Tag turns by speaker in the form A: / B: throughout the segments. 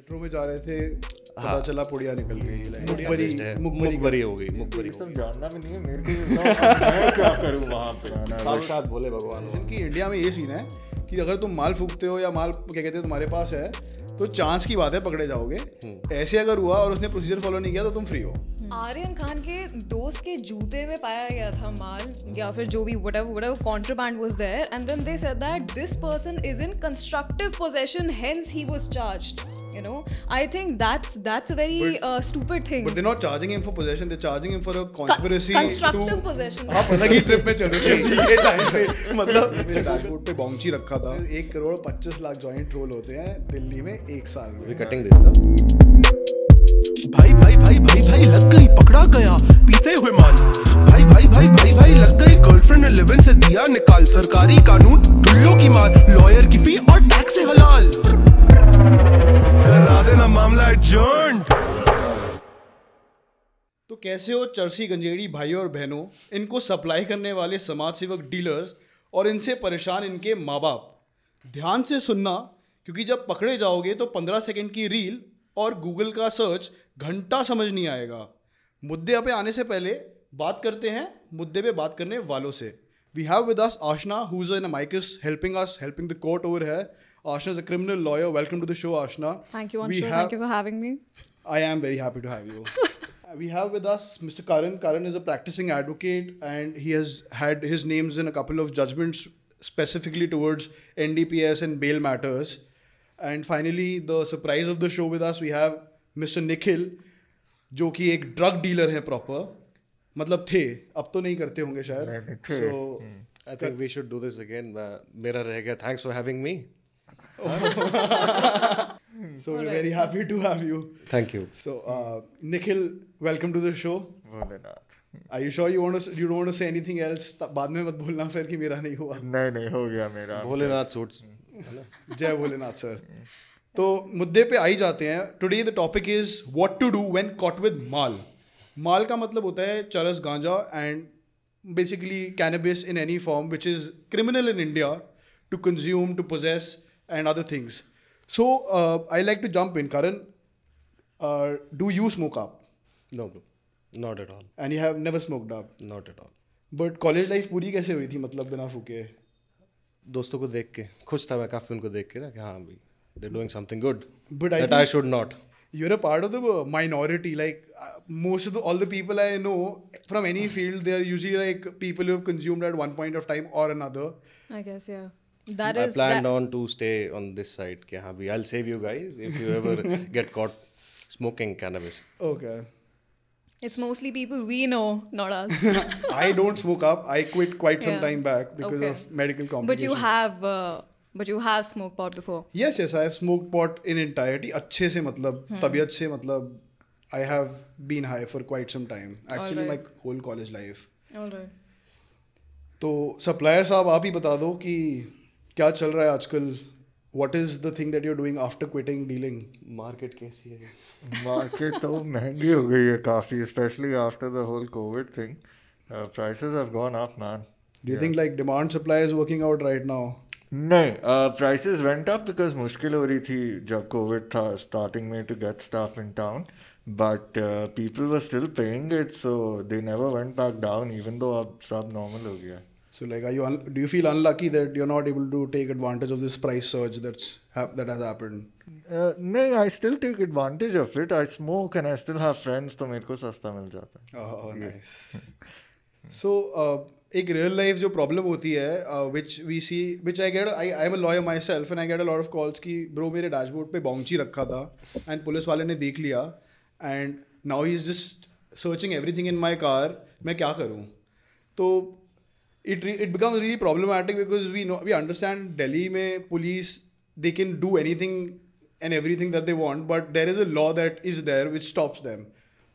A: Metro में जा रहे थे पता चला पुड़िया निकल गई
B: मुखबरी
A: मुखबरी
B: हो। गई। मुखबरी
C: सब जानना भी नहीं है मेरे को मैं क्या करूँ वहाँ पे?
B: साक्षात बोले भगवान
A: कि इंडिया में ये सीन है कि अगर तुम माल फूकते हो या माल क्या कहते हैं तुम्हारे पास है तो चांस की बात है पकड़े जाओगे ऐसे अगर हुआ और उसने प्रोसीजर फॉलो नहीं किया तो तुम फ्री हो
D: आर्यन खान के दोस्त के जूते में पाया गया था माल या फिर जो भी whatever whatever contraband was there and then they said that this person is in constructive possession hence he was charged you know i think that's that's a very
A: But-
D: uh, stupid thing
A: but they not charging him for possession they charging him for a conspiracy
D: constructive to, possession
A: आप अलग ही trip में चल रहे time पे मतलब मेरे dashboard पे बॉन्ची रखा था। एक करोड़ पच्चीस लाख जॉइंट रोल होते हैं दिल्ली में एक साल में।
B: कटिंग ना
E: भाई भाई भाई भाई भाई लग गई पकड़ा गया पीते हुए माल भाई भाई भाई भाई भाई लग गई गर्लफ्रेंड ने लिव से दिया निकाल। सरकारी कानून टुल्लो की मार लॉयर की फ़ी और टैक्स से हलाल। करा देना मामला एडजर्न
A: तो कैसे हो चरसी गंजेड़ी भाई और बहनों? इनको सप्लाई करने वाले समाज सेवक डीलर्स और इनसे परेशान इनके माँ बाप। ध्यान से सुनना क्योंकि जब पकड़े जाओगे तो पंद्रह सेकेंड की रील और गूगल का सर्च घंटा समझ नहीं आएगा। मुद्दे पे आने से पहले बात करते हैं मुद्दे पे बात करने वालों से। We have with us Ashna who is in mike is helping us helping the court over है Ashna is a criminal lawyer welcome to the show Ashna.
D: Thank you
A: once
D: thank you for having me
A: I am very happy to have you we have with us mister Karan Karan is a practicing advocate and he has had his names in a couple of judgments specifically towards NDPS and bail matters. And finally, the surprise of the show with us, we have Mr. Nikhil, जो कि एक drug dealer है proper मतलब थे अब तो नहीं करते होंगे शायद
C: नहीं, थे।
A: So
B: I think we should do this again मेरा रह गया thanks for having me
A: so we very happy to have you
B: thank you
A: so Nikhil welcome to the show
C: Bholenath
A: Are you sure you want to you don't want to say anything else? तब बाद में मत भूलना फिर कि मेरा नहीं हुआ
C: नहीं नहीं हो गया मेरा।
B: भोलेनाथ सूट्स
A: जय भोलेनाथ सर तो मुद्दे पे आई जाते हैं। Today the topic is what to do when caught with माल। माल का मतलब होता है चरस गांजा and basically cannabis in any form which is criminal in India to consume to possess and other things so I like to jump in Karan do you smoke up
B: no bro not at all
A: and you have never smoked up
B: not at all
A: but college life पूरी कैसे हुई थी मतलब बिना फूके
B: दोस्तों को देख के खुश था मैं काफ़ी उनको देख के ना कि हाँ भाई they doing something good
A: But I
B: that I
A: think-
B: should not
A: you're a part of the minority like uh, most of the all the people i know from any field they're usually like people who have consumed at one point of time or another
D: i guess yeah that
B: I
D: is
B: planned
D: that,
B: on to stay on this side कि हाँ भाई I'll save you guys if you ever get caught smoking cannabis
A: okay
D: it's mostly people we know not us
A: i don't smoke up i quit quite some
D: Yeah.
A: time back because
D: Okay.
A: of medical complications.
D: but you have uh, but you have smoked pot before
A: yes yes i have smoked pot in entirety अच्छे से मतलब तबीयत से मतलब i have been high for quite some time actually right.
D: my
A: whole college life
D: all right
A: तो supplier साहब आप ही बता दो कि क्या चल रहा है आजकल what is the thing that you're doing after quitting dealing?
B: Market कैसी है?
C: मार्केट तो महँगी हो गई है काफ़ी specially after the whole COVID thing prices have gone up man
A: Do you think like demand supply is working out right now?
C: नहीं prices went up because मुश्किल हो रही थी जब कोविड था स्टार्टिंग में to get stuff in town but people were still paying it so they never went back down even though अब सब नॉर्मल हो गया
A: So like, are you un- do you feel unlucky that you're not able to take advantage of this price surge that's hap- that has happened?
C: Uh, नहीं I still take advantage of it I smoke and I still have friends तो मेरे को सस्ता मिल जाता है
A: Oh, nice. so uh, एक real life जो प्रॉब्लम होती है which we see which I get I I am a lawyer myself and I get a lot of calls कि ब्रो मेरे डैशबोर्ड पे बाउंची रखा था एंड पुलिस वाले ने देख लिया and now he is just searching everything in my car मैं क्या करूँ तो it it become really problematic because we know we understand daily में police they can do anything and everything that they want but there is a law that is there which stops them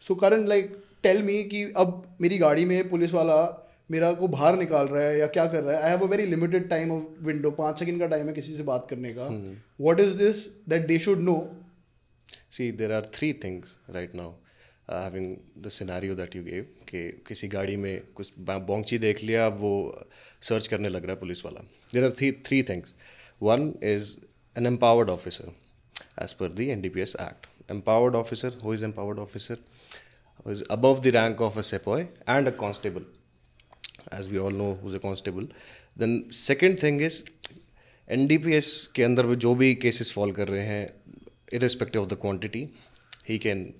A: so current like tell me कि अब मेरी गाड़ी में police वाला मेरा को बाहर निकाल रहा है या क्या कर रहा है? I have a very limited time of window पाँच सेकेंड का टाइम है किसी से बात करने का। What is this that they should know
B: see there are three things right now having the that you gave कि किसी गाड़ी में कुछ बोंगची देख लिया वो सर्च करने लग रहा है पुलिस वाला। There are three three things one is an empowered officer as per the N D P S act empowered officer who is empowered officer is above the rank of a sepoy and a constable as we all know who a constable then second thing is N D P S के अंदर जो भी cases fall कर रहे हैं irrespective of the quantity he can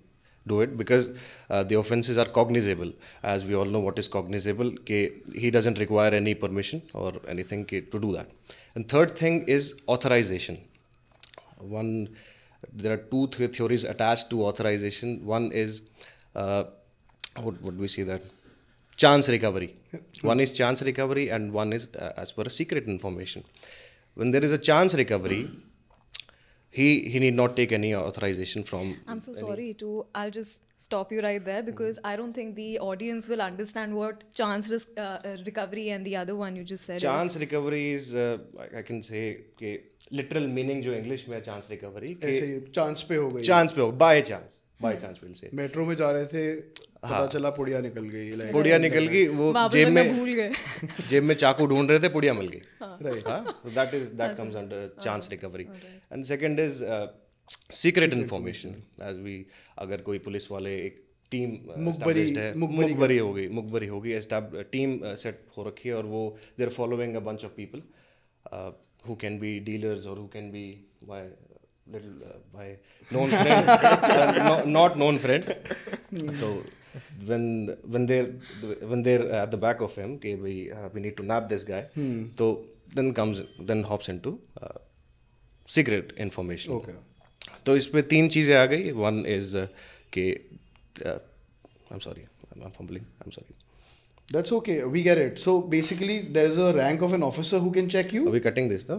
B: do it because uh, the offenses are cognizable. As we all know, what is cognizable? He doesn't require any permission or anything to do that. And third thing is authorization. One, there are two th- theories attached to authorization. One is, uh, what would we see that? Chance recovery. One is chance recovery, and one is uh, as per a secret information. When there is a chance recovery, he he need not take any authorization from.
D: I'm so sorry to. I'll just stop you right there because I don't think the audience will understand what chance risk, uh, uh, recovery and the other one you just said.
B: Chance recovery is uh, I- I can say कि literal meaning जो English में है chance recovery कि
A: ऐसे chance पे हो गई
B: chance पे हो by chance By chance will say
A: metro में जा रहे थे हाँ. पता चला पुड़िया निकल गई लाइक
B: पुड़िया निकल गई वो जेब में
D: भूल गए।
B: जेब में चाकू ढूंढ रहे थे पुड़िया मिल गई।
A: Right
B: that is that comes under chance recovery and second is secret information as we अगर कोई पुलिस वाले एक टीम
A: मुखबरी-
B: है
A: मुखबरी
B: हो गई मुखबरी हो गई टीम सेट हो रखी है और वो they are following a bunch of people who can be dealers और who can be little uh, my known friend uh, no, not known friend so when when they're when they're at the back of him okay we uh, we need to nab this guy Hmm. so then comes then hops into uh, secret information
A: Okay.
B: तो इस पे तीन चीज़ें आ गई one is कि I am sorry I am fumbling I am sorry
A: That's okay. We get it. So basically, there's a rank of an officer who can check you.
B: Are we cutting this ना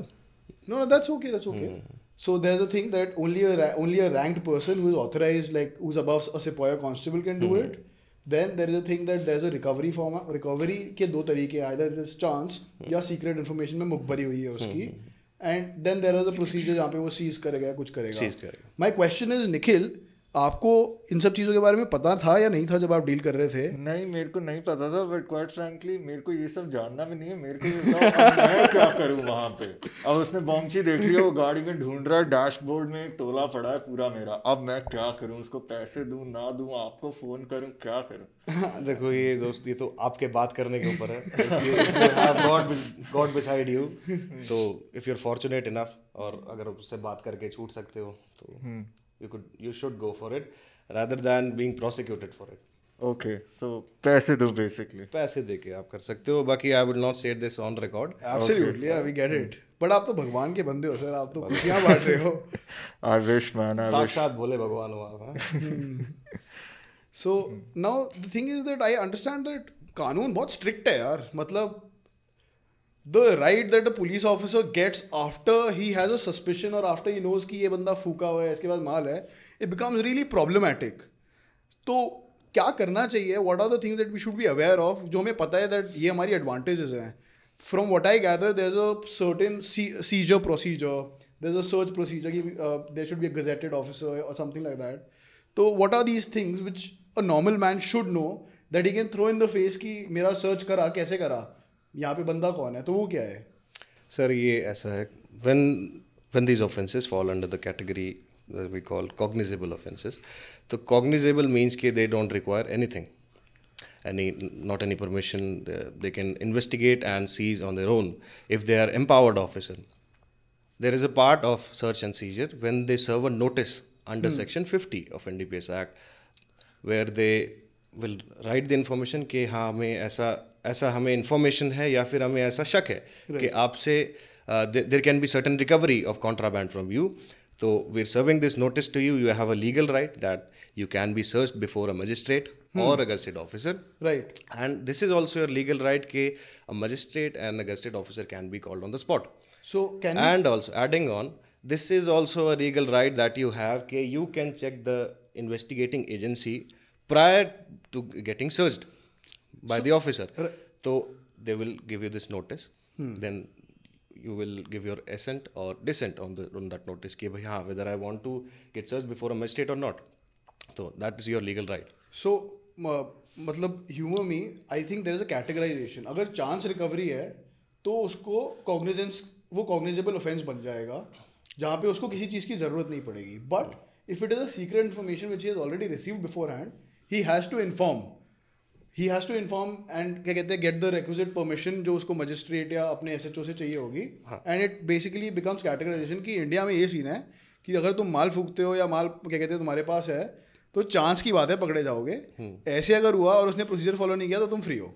A: No, no, that's okay. That's okay. So there's a thing that only a only a ranked person who is authorized, like who's above a sepoy constable, can do mm-hmm. it. Then there is a thing that there's a recovery form. Recovery के दो तरीके either it is chance mm-hmm. या secret information में मुखबरी हुई है उसकी. And then there is a procedure जहाँ पे वो seize करेगा या कुछ करेगा.
B: Seize karega
A: My question is Nikhil आपको इन सब चीज़ों के बारे में पता था या नहीं था जब आप डील कर रहे थे?
C: नहीं मेरे को नहीं पता था बट क्वाइट फ्रैंकली मेरे को ये सब जानना भी नहीं है। मेरे को ये मैं क्या करूँ वहाँ पे? अब उसने बॉन्ची देख लिया वो गाड़ी में ढूंढ रहा है डैशबोर्ड में एक टोला पड़ा है पूरा मेरा। अब मैं क्या करूँ उसको पैसे दूँ ना दूँ आपको फ़ोन करूँ क्या करूँ?
B: देखो ये दोस्त ये तो आपके बात करने के ऊपर है। गॉड गॉड बिसाइड यू तो if you are fortunate enough और अगर उससे बात करके छूट सकते हो तो you could you should go for it rather than being prosecuted for it
C: okay so पैसे दो बेसिकली
B: पैसे दे के आप कर सकते हो बाकी I would not set this on record
A: Absolutely, yeah, we get it. But आप तो भगवान के बंदे हो सर आप तो खुशियाँ बांट रहे हो।
C: I wish man I wish
B: साक्षात भोले भगवान हो आप?
A: So now the thing is that I understand that कानून बहुत स्ट्रिक्ट है यार। मतलब the right that a police officer gets after he has a suspicion और आफ्टर ही नोज़ कि ये बंदा फूका हुआ है, इसके बाद माल है इट बिकम्स रियली प्रॉब्लमैटिक तो क्या करना चाहिए? What are the things that we should be aware of जो हमें पता है दैट ये हमारी एडवांटेजेस हैं। From what I gather there is a certain seizure procedure there is a search procedure कि there should be a gazetted officer और something like that तो what are these things which a normal man should know that he can throw in the face कि मेरा search करा, कैसे करा? यहाँ पे बंदा कौन है? तो वो क्या है?
B: सर ये ऐसा है when when these offences fall under the category we call cognizable offences तो कॉग्निजेबल मीन्स के they don't require anything any not any permission they can investigate and seize on their own if they are empowered officer there is a part of search and seizure when they serve a notice under section fifty of N D P S act where they will write the information के हाँ हमें ऐसा ऐसा हमें information है या फिर हमें ऐसा शक है कि आपसे there can be certain recovery of contraband from you तो we are serving this notice to you you have a legal right that you can be search before a magistrate और a gazetted officer
A: right
B: and this is also your legal right के a magistrate and a gazetted officer can be called on the spot
A: so can
B: and also adding on this is also a legal right that you have के you can check the investigating agency prior to getting searched by the officer so they will give you this notice then you will give your assent or dissent on the on that notice कि भाई हाँ whether I want to get searched before a magistrate or not so that is your legal right
A: so मतलब humour me I think there is a categorisation अगर chance recovery है तो उसको cognizance वो cognizable offence बन जाएगा जहाँ पे उसको किसी चीज़ की ज़रूरत नहीं पड़ेगी but if it is a secret information which is already receive beforehand he has to inform he has to inform and क्या कहते हैं गेट द रिक्विजिट परमिशन जो उसको मजिस्ट्रेट या अपने एस से चाहिए होगी। And it basically becomes categorisation कि इंडिया में ये सीन है कि अगर तुम माल फूकते हो या माल क्या कहते हैं तुम्हारे पास है तो चांस की बात है पकड़े जाओगे। ऐसे अगर हुआ और उसने प्रोसीजर फॉलो नहीं किया तो तुम फ्री हो।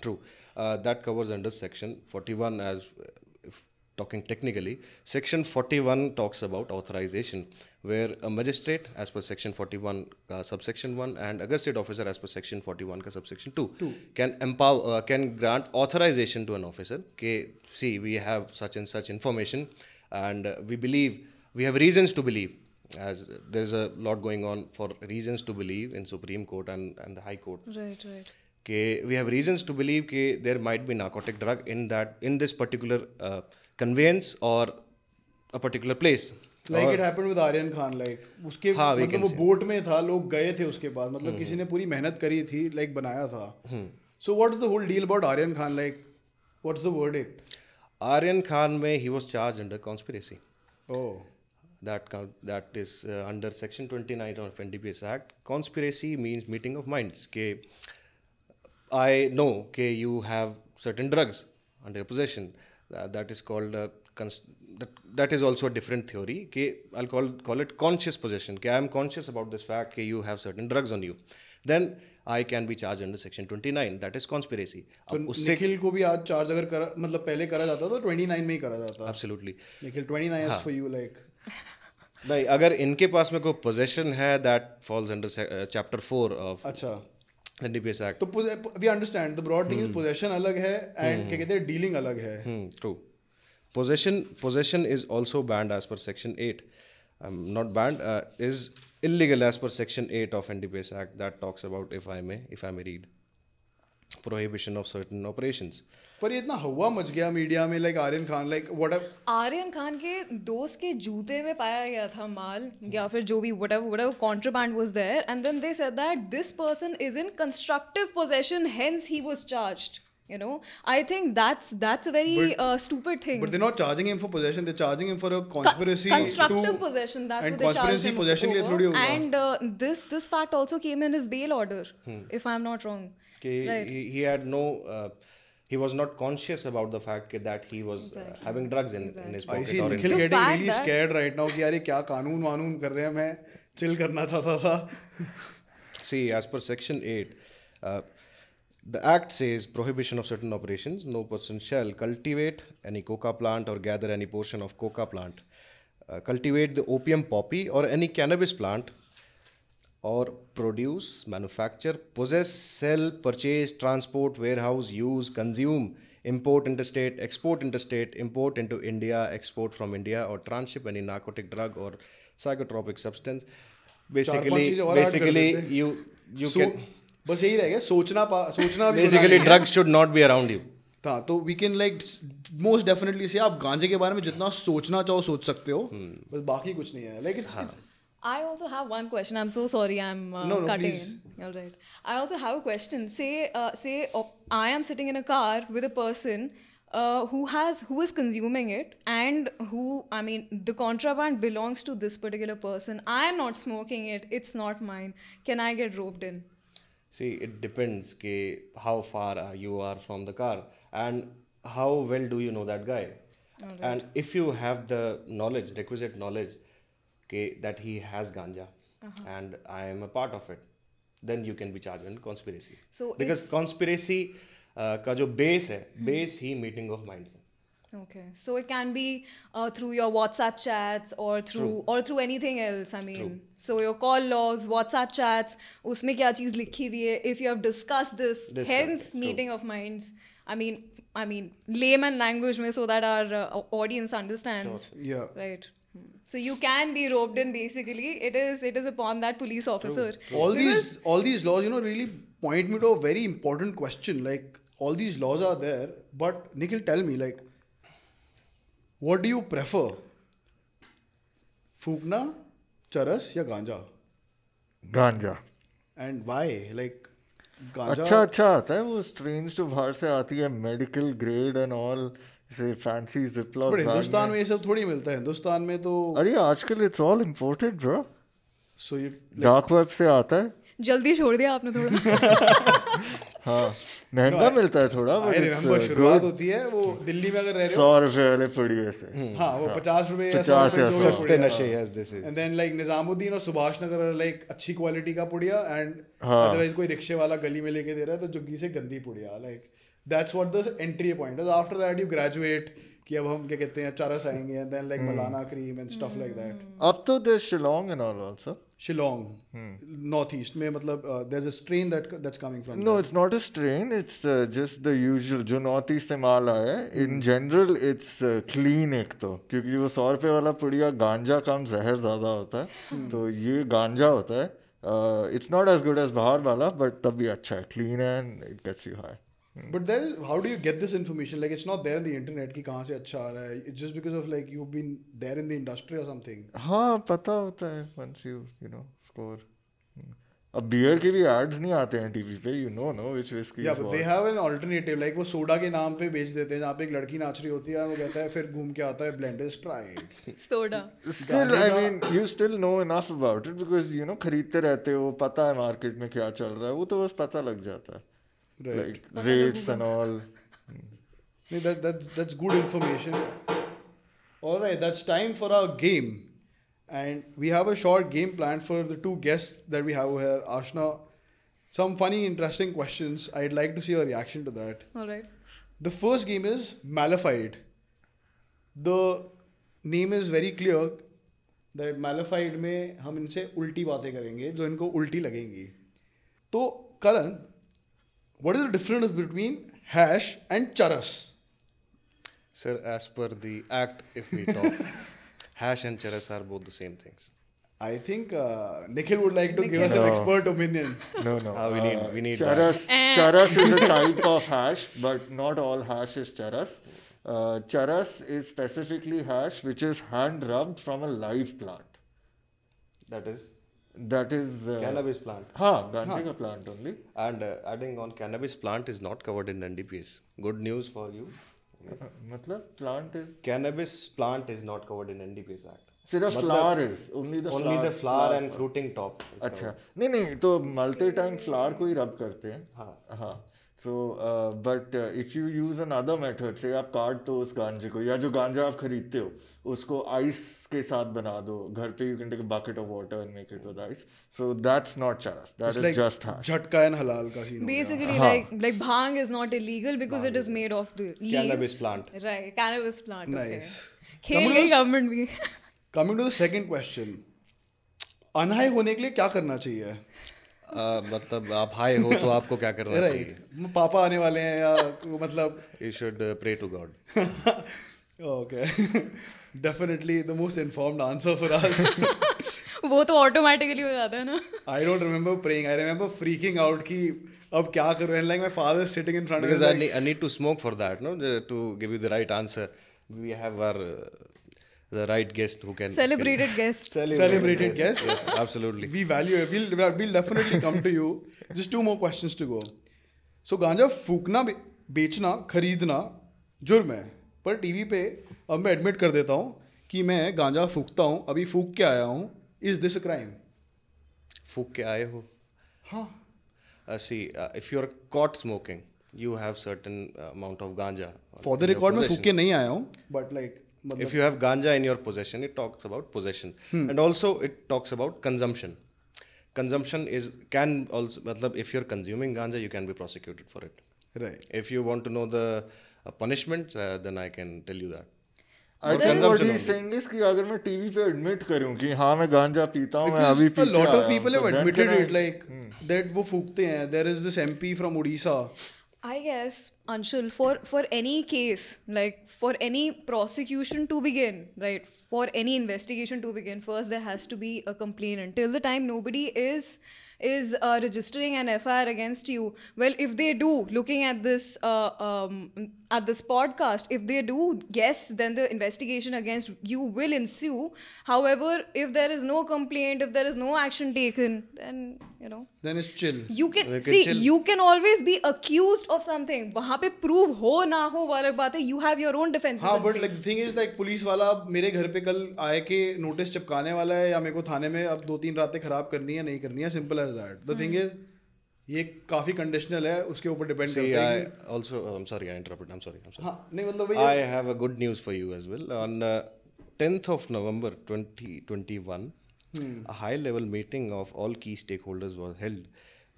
B: True. Uh, that covers under section 41 as uh, if talking technically. Section 41 talks about authorization, where a magistrate, as per section 41, uh, subsection 1, and a gazetted officer, as per section 41, ka subsection 2, can empower, uh, can grant authorization to an officer. Okay, see, we have such and such information, and uh, we believe, we have reasons to believe. As there is a lot going on for reasons to believe in Supreme Court and, and the High Court
D: Right, right.
B: कि we have reasons to believe कि there might be narcotic drug in that in this particular conveyance और a particular place like
A: it happened with Aryan Khan like उसके
B: हाँ,
A: मतलब वो boat में था लोग गए थे उसके पास मतलब किसी ने पूरी मेहनत करी थी लाइक like, बनाया था। So what is the whole deal about Aryan Khan like what is the word it
B: Aryan Khan में he was charged under conspiracy is under section twenty nine of N D P S act conspiracy means meeting of minds के I know कि you have certain drugs under your possession. That, that is called uh, that, that is also a different theory. कि I'll call call it conscious possession. कि I am conscious about this fact कि you have certain drugs on you. Then I can be charged under section 29. That is conspiracy.
A: तो
B: अब उससे
A: निखिल को भी आज charge अगर करा मतलब पहले करा जाता तो 29 में ही करा जाता
B: absolutely
A: Nikhil 29 is for you like
B: नहीं अगर इनके पास में कोई पोजेशन है that falls under chapter four of
A: अच्छा
B: एनडीपीएस एक्ट
A: तो we understand the broad thing is possession अलग है एंड क्या कहते हैं डीलिंग अलग है
B: true is also banned as per section 8 um, not banned uh, is illegal as per section 8 of ndps act that talks about if i may if i may read prohibition of certain operations
A: पर ये इतना हवा मच गया media में like Aryan Khan like what
D: Aryan Khan के दोस्त के जूते में पाया गया था माल या फिर जो भी whatever whatever contraband was there and then they said that this person is in constructive possession hence he was charged you know i think that's that's a very
A: But-
D: uh, stupid thing
A: But they're not charging him for possession. They're charging him for a conspiracy.
D: constructive
A: to,
D: possession that's
A: and
D: what they
A: conspiracy
D: him
A: possession के लिए
D: over. and uh, this this fact also came in his bail order hmm. if i'm not wrong
B: कि
D: right
B: he, he had no uh, he was not conscious about the fact that he was exactly. uh, having drugs in, exactly. in his pocket. I see
A: Nikhil getting really
D: that-
A: scared right now कि यार क्या कानून वानून कर रहे हैं मैं chill करना चाहता था
B: See, as per section 8, uh, the act says prohibition of certain operations. No person shall cultivate any coca plant or gather any portion of coca plant, uh, cultivate the opium poppy or any cannabis plant, और produce manufacture possess sell purchase transport warehouse use consume import interstate export interstate import into India export from India और tranship यानी narcotic drug और psychotropic substance basically basically you you can
A: बस यही रहेगा सोचना पा, सोचना
B: basically drugs should not be around you
A: था तो we can like most definitely से आप गांजे के बारे में जितना सोचना चाहो सोच सकते हो बस बाकी कुछ नहीं है। लेकिन
D: I also have one question. I'm so sorry. I'm uh,
A: No, no,
D: cutting
A: please.
D: in. All right. I also have a question. Say, uh, say, oh, I am sitting in a car with a person uh, who has who is consuming it, and who I mean, the contraband belongs to this particular person. I am not smoking it. It's not mine. Can I get roped in?
B: See, it depends ke how far uh, you are from the car and how well do you know that guy. And if you have the knowledge, requisite knowledge, ke that he has ganja and I am a part of it, then you can be charged in conspiracy.
D: So
B: because
D: it's-
B: conspiracy uh, का जो base है, base he meeting of minds है.
D: Okay, so it can be uh, through your WhatsApp chats or through or through anything else. I mean, so your call logs, WhatsApp chats, उसमें क्या चीज लिखी हुई है? If you have discussed this,
B: Discussed
D: hence
B: it, true.
D: meeting of minds. I mean, I mean layman language में so that our uh, audience understands.
A: Yeah.
D: Right. Hmm. So you can be roped in. Basically, it is it is upon that police officer.
A: all
D: Because-
A: these all these laws you know really point me to a very important question like all these laws are there but nikhil tell me like what do you prefer फूकना चरस या गांजा
C: गांजा
A: and why like गांजा
C: अच्छा अच्छा आता है वो स्ट्रेन्स जो बाहर से आती है मेडिकल ग्रेड एंड ऑल से फैंसी जिपलॉक
A: बट हिंदुस्तान में ये सब थोड़ी मिलता है। हिंदुस्तान में तो
C: अरे आजकल it's all imported bro
A: so you
C: dark web से आता है।
D: जल्दी छोड़ दिया आपने थोड़ा।
C: हाँ महँगा मिलता है थोड़ा
A: आई रिमेम्बर शुरुआत होती है वो दिल्ली में अगर रह रहे हो।
C: सौ रुपए वाले पुड़िए से।
A: हाँ वो पचास रुपए या सौ
C: पचास
A: रुपए
C: या
A: जो
C: सौ।
A: भी
B: सस्ते
A: पुड़िया।
B: नशे as they say.
A: And then like Nizamuddin और सुभाष नगर लाइक अच्छी क्वालिटी का पुड़िया एंड
C: हाँ।
A: अदरवाइज़ कोई रिक्शे वाला गली में लेके दे रहा है तो जुग्गी से गंदी पुड़िया like that's what the entry point is after that you graduate कि अब हम क्या कहते हैं चरस आएँगे and then like Malana cream and stuff like that
C: अब तो there Shillong and all also
A: Shillong north east में मतलब there is a strain that that's coming
C: from it's not a strain. It's uh, just the usual जो north east से माल आया है in general it's clean एक तो क्योंकि वो सौ रुपये वाला पुड़िया गांजा कम जहर ज़्यादा होता है तो ये गांजा होता है it's not as good as बाहर वाला बट तब भी अच्छा है clean and it gets you high
A: But there is how do you get this information? Like it's not there in the internet कि कहाँ से अच्छा आ रहा है. It's just because of like you've been there in the industry or something.
C: हाँ पता होता है once you you know score अब बियर के भी एड्स नहीं आते हैं टीवी पे you know no which whisky
A: Yeah, but they have an alternative. Like वो सोडा के नाम पे बेच देते हैं जहाँ पे एक लड़की नाच रही होती है और वो कहता है फिर घूम के आता है blender Sprite
D: soda
C: still i mean you still know enough about it because you know खरीदते रहते हो पता है मार्केट में क्या चल रहा है वो तो बस पता लग जाता है
A: Right.
C: like rates and all
A: that, that, that's good information. All right, that's time for our game. And we have a short game planned for the two guests that we have here. Ashna, some funny, interesting questions. I'd like to see your reaction to that.
D: Alright
A: The first game is Malefied. The name is very clear that Malefied में हम इनसे उल्टी बातें करेंगे जो इनको उल्टी लगेंगी तो करण what is the difference between hash and charas?
B: Sir, as per the act, if we talk, hash and charas are both the same things.
A: I think uh, Nikhil would like to give us an expert opinion.
C: no no.
B: Ah, we need-
C: uh,
B: we need
C: charas charas is a type of hash but not all hash is charas. Uh, charas is specifically hash which is hand rubbed from a live plant.
B: That is
C: that is uh,
B: cannabis plant.
C: Ha, ganja plant only
B: And uh, adding on cannabis plant is not covered in NDPS. Good news for you.
C: मतलब plant is
B: Cannabis plant is not covered in NDPS Act.
C: सिर्फ़ flower is only the
B: only the flower and fruiting top
C: अच्छा नहीं नहीं तो multi time flower को ही rub करते हैं
B: हाँ।
C: हाँ so but if you use an other method से आप काट दो तो उस गांजे को या जो गांजा आप खरीदते हो उसको आइस के साथ बना दो घर पे you can take bucket of water and make it with ice so that's not चरस दैट इज़ जस्ट हा
A: झटका एंड हलाल का scene
D: basically like like bhang is not illegal because it is made of the
B: cannabis plant
D: right cannabis plant
A: nice
D: खेल government भी।
A: Coming to the second question unhigh होने के लिए क्या करना चाहिए?
B: मतलब आप हाई हो तो आपको क्या करना चाहिए?
A: पापा आने वाले हैं या मतलब
B: you should pray to God
A: okay definitely the most informed answer for us
D: वो तो ऑटोमेटिकली हो जाता है ना।
A: I don't remember praying I remember freaking out की अब क्या कर रहे हैं? Like my father sitting in front of me
B: I need to smoke for that no to give you the right answer we have our the right uh, the guest who can
D: Celebrated can, guest.
A: Celebrated celebrated guest?
B: Yes, absolutely.
A: we value it we'll, we'll definitely come to you just two more questions to go so गांजा फूकना बे- बेचना खरीदना जुर्म है पर TV पे अब मैं admit कर देता हूँ कि मैं गांजा फूकता हूँ अभी फूक के आया हूँ इज़ दिस अ क्राइम
B: फूक के आए हो
A: हाँ
B: Uh, see, uh, if you're caught smoking, you have certain uh, amount of ganja. on-
A: for the
B: in your
A: record में फूक
B: possession.
A: के नहीं आया हूँ but like
B: if you have ganja in your possession it talks about possession and also it talks about consumption consumption is can also मतलब if you are consuming ganja you can be prosecuted for it
A: right
B: if you want to know the punishment then I can tell you that
A: lot of people it like वो हैं.
D: I guess, Anshul, for, for any case, like for any prosecution to begin, right, for any investigation to begin, first there has to be a complainant. Till the time nobody is is uh, registering an FIR against you. Well, if they do, looking at this uh, um, at this podcast, if they do guess, then the investigation against you will ensue. However, if there is no complaint, if there is no action taken, then you know
A: Then it's chill.
D: you can
B: can
D: see
B: chill.
D: you can always be accused of something वहाँ पे prove हो ना हो वो अलग बात है you have your own defence
A: हाँ but like thing is like police वाला अब मेरे घर पे कल आए के नोटिस चिपकाने वाला है या मेरे को थाने में अब दो तीन रातें खराब करनी है नहीं करनी है simple as that the thing is ये काफ़ी कंडीशनल है उसके ऊपर डिपेंड करता है
B: I
A: कि-
B: also, I'm sorry, I interrupted. I'm sorry. I'm sorry.
A: हाँ नहीं मतलब वही
B: I have a good news for you as well. On uh, 10th of November 2021, a high level meeting of all key stakeholders was held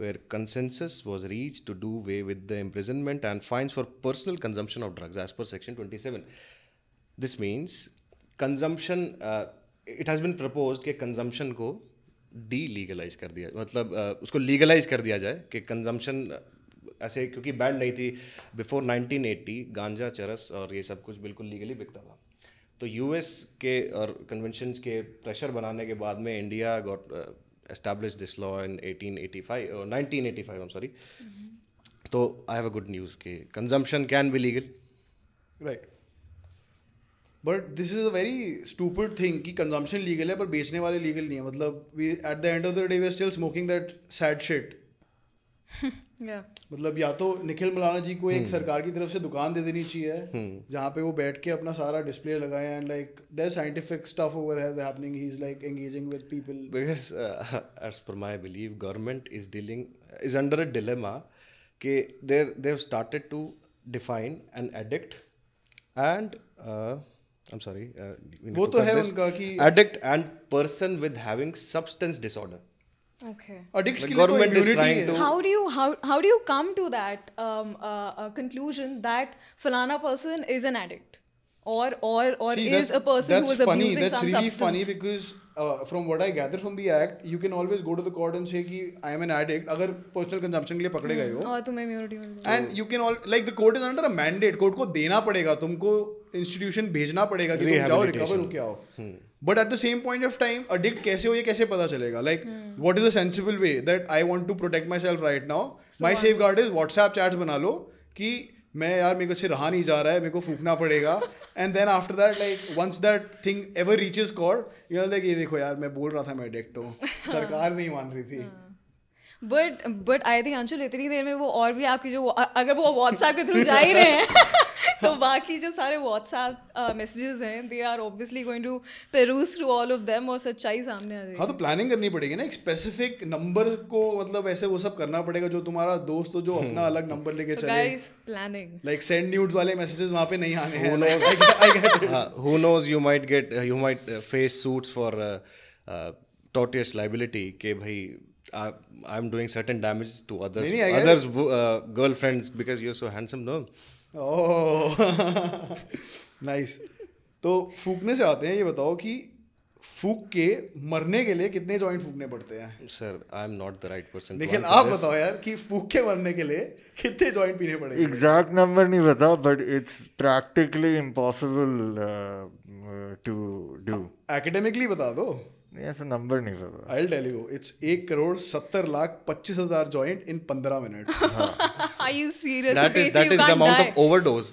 B: where consensus was reached to do away with the imprisonment and fines for personal consumption of drugs as per section 27. This means consumption, uh, it has been proposed कि consumption को D legalise कर दिया मतलब uh, उसको legalise कर दिया जाए कि कंजम्पशन ऐसे क्योंकि बैंड नहीं थी बिफोर 1980 गांजा चरस और ये सब कुछ बिल्कुल लीगली बिकता था। तो यूएस के और कन्वेंशंस के प्रेशर बनाने के बाद में India got establish this law in 1885 और 1985 आई एम सॉरी तो I have a good news कि consumption can be legal
A: right but this is a very stupid thing कि कंजम्पशन लीगल है पर बेचने वाले लीगल नहीं है। मतलब we at the end of the day we still smoking that sad
D: shit
A: मतलब या तो निखिल मलाना जी को एक सरकार की तरफ़ से दुकान दे देनी चाहिए जहाँ पे वो बैठ के अपना सारा डिस्प्ले लगाए and like there scientific stuff over है happening he is like engaging with people
B: because uh, as per my belief government is dealing is under a dilemma कि they they've started to define an addict and uh, I'm sorry uh, we need
A: वो
B: to
A: तो
B: cut
A: है
B: this.
A: उनका कि-
B: addict and person with having substance disorder
D: okay
A: addicts
B: The
A: के लिए तो
B: government is
A: immunity
B: trying
A: है
B: to-
D: how do you how how do you come to that um, uh, uh, conclusion that falana person is an addict or or or
A: See,
D: is
A: that's-
D: a person who
A: that's
D: is
A: funny.
D: abusing
A: That's
D: some
A: really
D: substance
A: funny because from what I gather from the act you can always go to the court say I am an addict अगर personal consumption के लिए पकड़े गए हो। And you can like the court is under a mandate court को देना पड़ेगा तुमको इंस्टीट्यूशन भेजना पड़ेगा कि जाओ
B: रिकवर
A: होके आओ but at the same point of time addict कैसे हो ये कैसे पता चलेगा? Like what is a sensible way that I want to protect myself right now my safeguard is WhatsApp chats बना लो कि मैं यार मेरे को अच्छे रहा नहीं जा रहा है मेरे को फूकना पड़ेगा। And then after that like once that thing ever reaches court you like ये देखो यार मैं बोल रहा था मैं एडिक्ट हूँ। सरकार नहीं मान रही थी।
D: But but I think Anshul इतनी देर में वो और भी आपकी जो अगर वो व्हाट्सएप के थ्रू जा ही रहे हैं तो बाकी जो सारे व्हाट्सएप मैसेजेस हैं they are obviously going to peruse through all of them और सच्चाई सामने आ जाएगी।
A: हाँ तो प्लानिंग करनी पड़ेगी ना एक स्पेसिफिक नंबर को मतलब ऐसे वो सब करना पड़ेगा जो तुम्हारा दोस्त हो जो अपना अलग नंबर लेके चले।
D: Guys planning
A: like send nudes वाले मैसेजेस वहाँ पे नहीं आने हैं।
B: Uh, get uh, you might uh, face suits for uh, uh, tortious liability कि भाई I, I'm doing certain damage to others.
A: नहीं, नहीं,
B: others uh, girlfriends because you're so handsome no.
A: Oh nice तो फूकने से आते हैं ये बताओ कि फूक के मरने के लिए कितने जॉइंट फूकने पड़ते हैं?
B: Sir I'm not the right person to
A: लेकिन आप
B: this.
A: बताओ यार कि फूक के मरने के लिए कितने जॉइंट पीने पड़ेंगे?
C: एग्जैक्ट नंबर नहीं पता but it's practically impossible to do
A: academically बता दो।
C: नहीं ऐसा नंबर नहीं पता
A: आई टेल यू इट्स एक करोड़ सत्तर लाख पच्चीस हज़ार जॉइंट इन पंद्रह minute
D: Are you serious?
B: that
D: Okay,
B: is
D: so
B: that
D: you
B: is the
D: can't
B: amount
D: die.
B: of overdose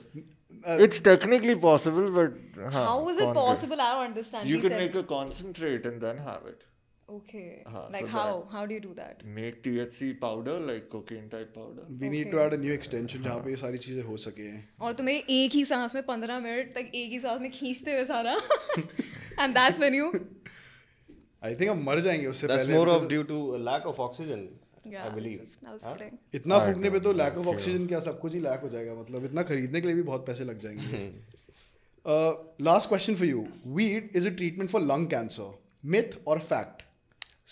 C: It's technically possible, but हाँ,
D: How is it possible? I don't understand.
C: You can
D: said-
C: make a concentrate and then have it.
D: Okay.
C: हाँ,
D: like
C: so
D: how?
C: that-
D: How do you do that?
C: Make THC powder like cocaine type powder.
A: We need to add a new extension जहाँ पे ये सारी चीज़ें हो सके
D: और तुम्हें एक ही सांस में पंद्रह मिनट तक एक ही सांस में खींचते हुए सारा and that's when you
A: I think हम मर जाएँगे उससे
B: that's
A: पहले
B: more of
A: because
B: due to a lack of oxygen I believe
D: I was
B: Huh?
D: kidding.
A: इतना फूकने पे तो लैक ऑफ़ ऑक्सीजन क्या सब कुछ ही लैक हो जाएगा मतलब इतना खरीदने के लिए भी बहुत पैसे लग जाएँगे last question for you weed is a treatment for lung cancer myth और fact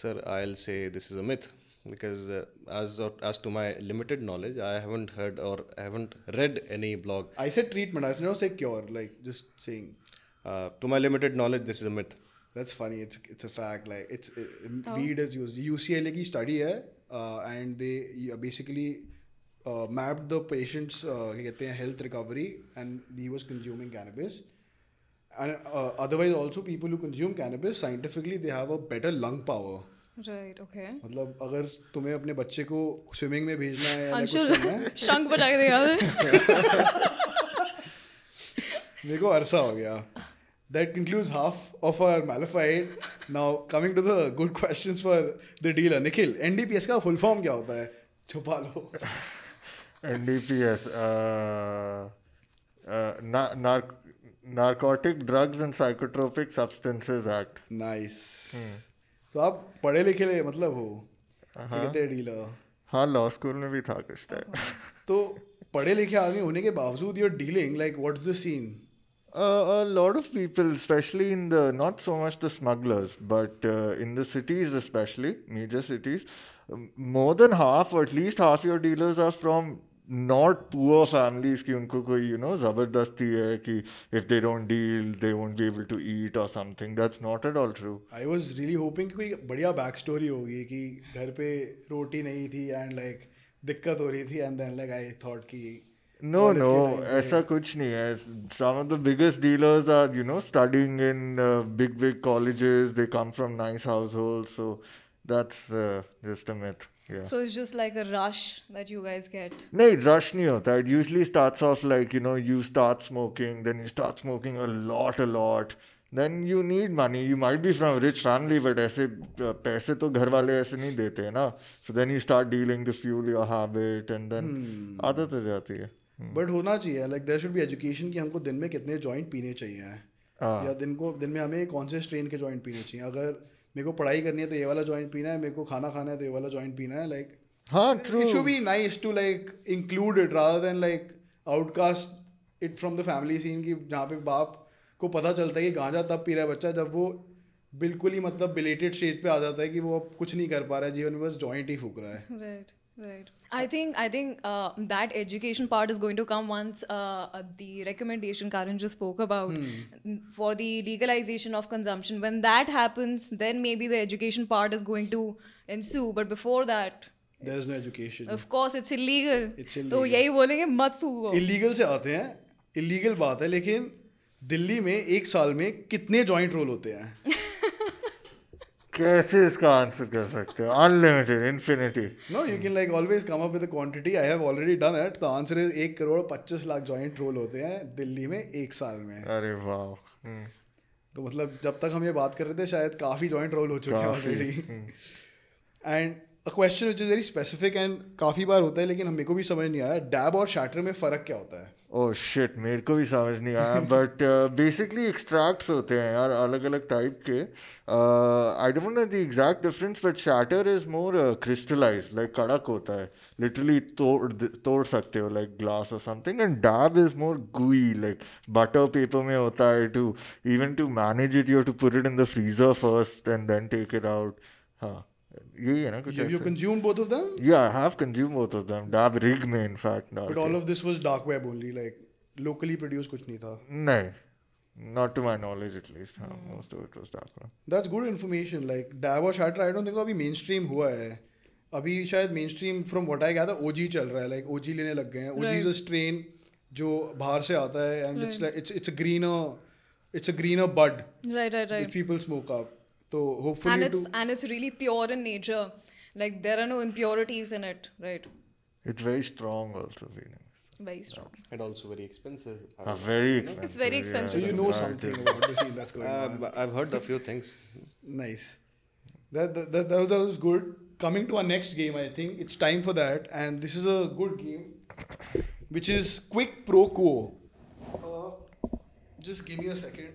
B: Sir, I'll say this is a myth because uh, as of, as to my limited knowledge, I haven't heard or I haven't read any blog.
A: I said treatment I not say cure like just saying
B: Uh, to my limited knowledge, this is a myth.
A: That's funny. It's it's a fact. Like it's it, weed is used. UCLA की study है uh, and they uh, basically uh, mapped the patient's uh, क्या कहते हैं health recovery and he was consuming cannabis. And uh, otherwise also people who consume cannabis scientifically they have a better lung power.
D: Right, okay.
A: मतलब अगर तुम्हें अपने बच्चे को swimming में भेजना है या कुछ
D: अंशुल
A: करना है
D: शंख बजा के दिखा
A: मेरे को अरसा हो गया that concludes half of our मैलिफाइड now coming to the good questions for the dealer Nikhil NDPS का फुल फॉर्म क्या होता है छुपा लो
C: NDPS, uh, uh, na- narc- Narcotic Drugs and Psychotropic Substances Act.
A: Nice
C: Hmm.
A: तो आप पढ़े लिखे ले मतलब हो?
C: हाँ।
A: कहते डीलर
C: हाँ लॉ स्कूल में भी था कुछ टाइम
A: तो पढ़े लिखे आदमी होने के बावजूद you're dealing like what's the scene
C: Uh, a lot of people, especially in the not so much the smugglers, but uh, in the cities, especially major cities, um, more than half or at least half your dealers are from not poor families कि उनको कोई you know जबरदस्ती है कि if they don't deal they won't be able to eat or something. That's not at all true.
A: I was really hoping कि कोई बढ़िया back story होगी कि घर पे रोटी नहीं थी एंड लाइक दिक्कत हो रही थी and then like I thought कि
C: No, no, ऐसा कुछ नहीं है. Some of the biggest dealers are, you know, studying in uh, big, big colleges. They come from nice households, so that's uh, just a myth. Yeah.
D: So it's just like a rush that you guys get.
C: नहीं rush नहीं होता it usually starts off like you know you start smoking then you start smoking a lot a lot then you need money you might be from a rich family but ऐसे uh, पैसे तो घर वाले ऐसे नहीं देते हैं ना so then you start dealing to fuel your habit and then आदत हो जाती है
A: बट होना चाहिए like there should be education कि हमको दिन में कितने जॉइंट पीने चाहिए
C: हाँ।
A: या दिन को दिन में हमें कौन से स्ट्रेन के जॉइंट पीने चाहिए? अगर मेरे को पढ़ाई करनी है तो ये वाला जॉइंट पीना है मेरे को खाना खाना है तो ये वाला जॉइंट पीना है लाइक
C: हाँ
A: it
C: true
A: should be nice to like include it rather than like outcast it from the family scene कि जहाँ पे बाप को पता चलता है कि गांजा तब पी रहा है बच्चा जब वो बिल्कुल ही मतलब बिलेटेड स्टेज पे आ जाता है कि वो अब कुछ नहीं कर पा रहा है जीवन में बस जॉइंट ही फूक रहा है।
D: Right, right. I think I think uh, that education part is going to come once uh, uh, the recommendation Karan just spoke about n- for the legalization of consumption. When that happens, then maybe the education part is going to ensue. But before that,
A: there is no education
D: of course, it's illegal.
A: It's
D: तो
A: illegal.
D: यही बोलेंगे मत फूको.
A: Illegal से आते हैं illegal बात है लेकिन दिल्ली में एक साल में कितने जॉइंट रोल होते हैं
C: कैसे इसका आंसर कर सकते हो? Unlimited infinity
A: no you can like always come up with quantity I have already done it the answer is एक करोड़ पच्चीस लाख जॉइंट रोल होते हैं दिल्ली में एक साल में।
C: अरे वाह। हम्म,
A: तो मतलब जब तक हम ये बात कर रहे थे शायद काफ़ी जॉइंट रोल हो चुके हैं already and a question which is very specific and काफ़ी बार होता है लेकिन हम को भी समझ नहीं आया डैब और शैटर में फ़र्क क्या होता है?
C: ओह शिट मेरे को भी समझ नहीं आया बट बेसिकली एक्सट्रैक्ट्स होते हैं यार अलग अलग टाइप के I don't know the exact difference but shatter is more crystallise like कड़क होता है। लिटरली तोड़ तोड़ सकते हो लाइक ग्लास और something and dab is more gooey like butter paper में होता है to even to manage it you to put it in the freezer first and then take it out हाँ। यही है ना कुछ you
A: consume both of them
C: Yeah, I have consumed both of them. Dab rig में in fact.
A: But all of this was dark web only like locally produce कुछ नहीं था
C: नहीं, not to my knowledge at least. हाँ, most of it was dark web.
A: That's good information like dab और shatter I don't think अभी mainstream हुआ है अभी शायद mainstream from what I था ओजी चल रहा है लाइक ओजी लेने लग गए हैं ओजी इज़ अ स्ट्रेन जो बाहर से आता है and it's like it's it's a greener it's a greener bud
D: Right, right, right.
A: which people smoke up. So
D: And it's
A: to
D: and it's really pure in nature. Like there are no impurities in it. Right.
C: It's very strong also. Venus.
D: Very strong.
B: And also very expensive.
C: Ah, very expensive.
D: It's very
C: yeah,
A: so you know something about the scene that's going
B: Uh,
A: on.
B: I've heard a few things.
A: Nice. That, that, that, that was good. Coming to our next game, I think it's time for that, and this is a good game, which is Quick Pro Quo. Uh, just give me a second.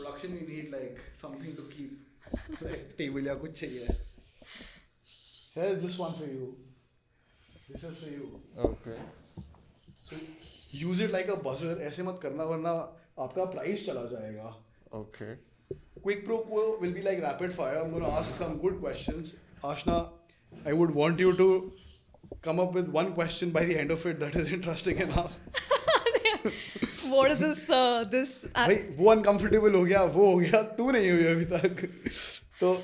A: Production we need like something to keep like table या कुछ चाहिए। Here this one for you this is for you
C: okay
A: so use it like a buzzer ऐसे मत करना वरना आपका price चला जाएगा।
C: Okay
A: quick pro will be like rapid fire I am gonna ask some good questions Aashna I would want you to come up with one question by the end of it that is interesting and
D: what is this? Uh, this. Uh,
A: भाई वो uncomfortable हो गया वो हो गया तू नहीं हुई अभी तक तो